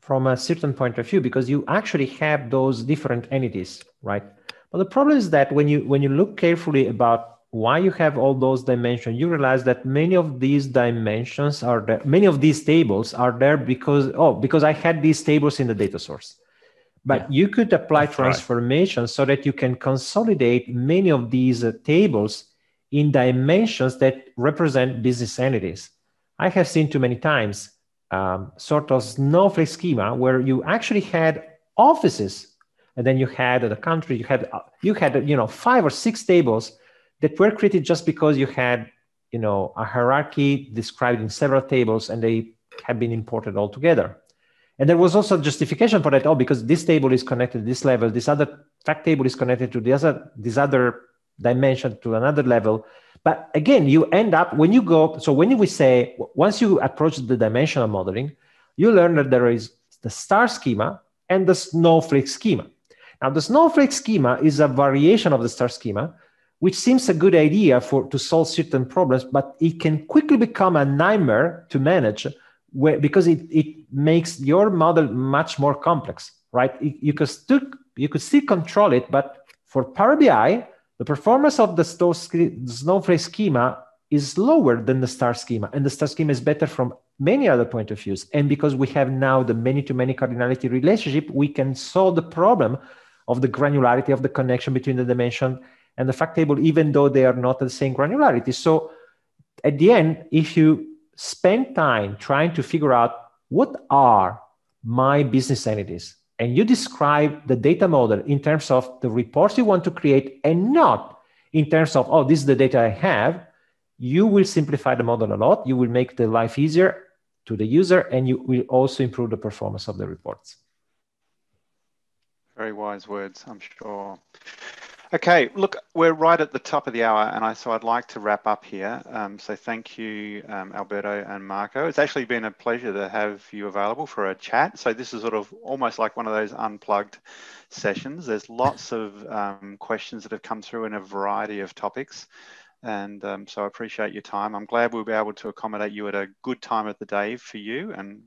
from a certain point of view because you actually have those different entities, right? But the problem is that when you when you look carefully about why you have all those dimensions, you realize that many of these dimensions are there, many of these tables are there because oh because I had these tables in the data source. But yeah. you could apply That's transformation right. so that you can consolidate many of these uh, tables in dimensions that represent business entities. I have seen too many times um, sort of snowflake schema where you actually had offices and then you had the country you had you had you know five or six tables that were created just because you had you know a hierarchy described in several tables and they have been imported all together and there was also justification for that oh because this table is connected to this level this other fact table is connected to this other this other dimension to another level but again, you end up when you go, so when we say, once you approach the dimensional modeling, you learn that there is the star schema and the snowflake schema. Now, the snowflake schema is a variation of the star schema, which seems a good idea for to solve certain problems, but it can quickly become a nightmare to manage where, because it, it makes your model much more complex, right? You could, still, you could still control it, but for Power BI, the performance of the snowflake schema is lower than the star schema, and the star schema is better from many other point of views. And because we have now the many-to-many cardinality relationship, we can solve the problem of the granularity of the connection between the dimension and the fact table, even though they are not the same granularity. So at the end, if you spend time trying to figure out what are my business entities, and you describe the data model in terms of the reports you want to create and not in terms of, oh, this is the data I have, you will simplify the model a lot. You will make the life easier to the user and you will also improve the performance of the reports. Very wise words, I'm sure. Okay, look, we're right at the top of the hour, and I so I'd like to wrap up here. Um, so thank you, um, Alberto and Marco. It's actually been a pleasure to have you available for a chat. So this is sort of almost like one of those unplugged sessions. There's lots of um, questions that have come through in a variety of topics. And um, so I appreciate your time. I'm glad we'll be able to accommodate you at a good time of the day for you, and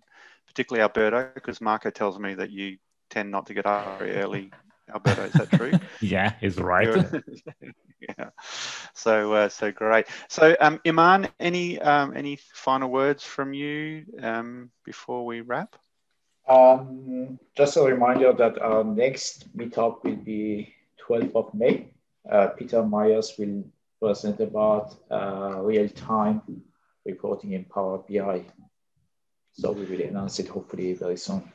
particularly Alberto, because Marco tells me that you tend not to get up very early Alberto, is that true? [laughs] yeah, he's right. [laughs] yeah. So uh, so great. So um, Iman, any um, any final words from you um, before we wrap? Um, just a reminder that our next meetup will be 12th of May. Uh, Peter Myers will present about uh, real-time reporting in Power BI. So we will announce it hopefully very soon.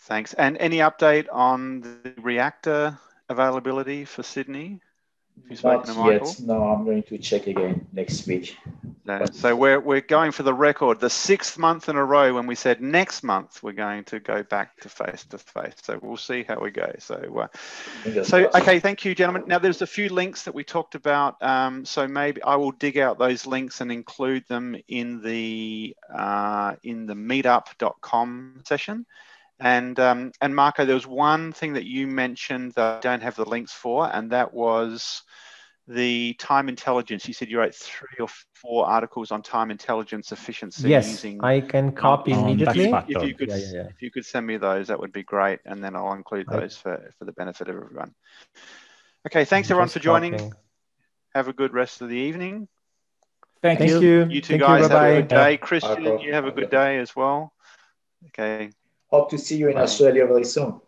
Thanks. And any update on the reactor availability for Sydney? Not yet. No, I'm going to check again next week. So, so we're, we're going for the record, the sixth month in a row when we said next month we're going to go back to face to face. So we'll see how we go. So, uh, so okay, thank you, gentlemen. Now there's a few links that we talked about. Um, so maybe I will dig out those links and include them in the uh, in the meetup.com session. And um, and Marco, there was one thing that you mentioned that I don't have the links for, and that was the time intelligence. You said you wrote three or four articles on time intelligence efficiency yes, using. I can copy on immediately. Dax if you could, Yeah, yeah, yeah. if you could send me those, that would be great, and then I'll include I- those for for the benefit of everyone. Okay, thanks I'm everyone for joining. copying. Have a good rest of the evening. Thank, Thank you. you. You two Thank guys you. have a good bye. day. Christian, Bye. you have a good day as well. Okay. Hope to see you in Australia very soon.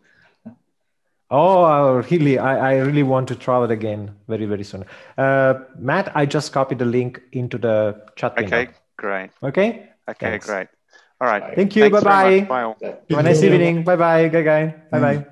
Oh, really? I, I really want to travel again very, very soon. Uh, Matt, I just copied the link into the chat window. Okay, great. Okay. Okay, Thanks. great. All right. Thank you. Thanks very Bye-bye. Bye. Have a nice evening. Bye bye. Bye bye. Bye bye.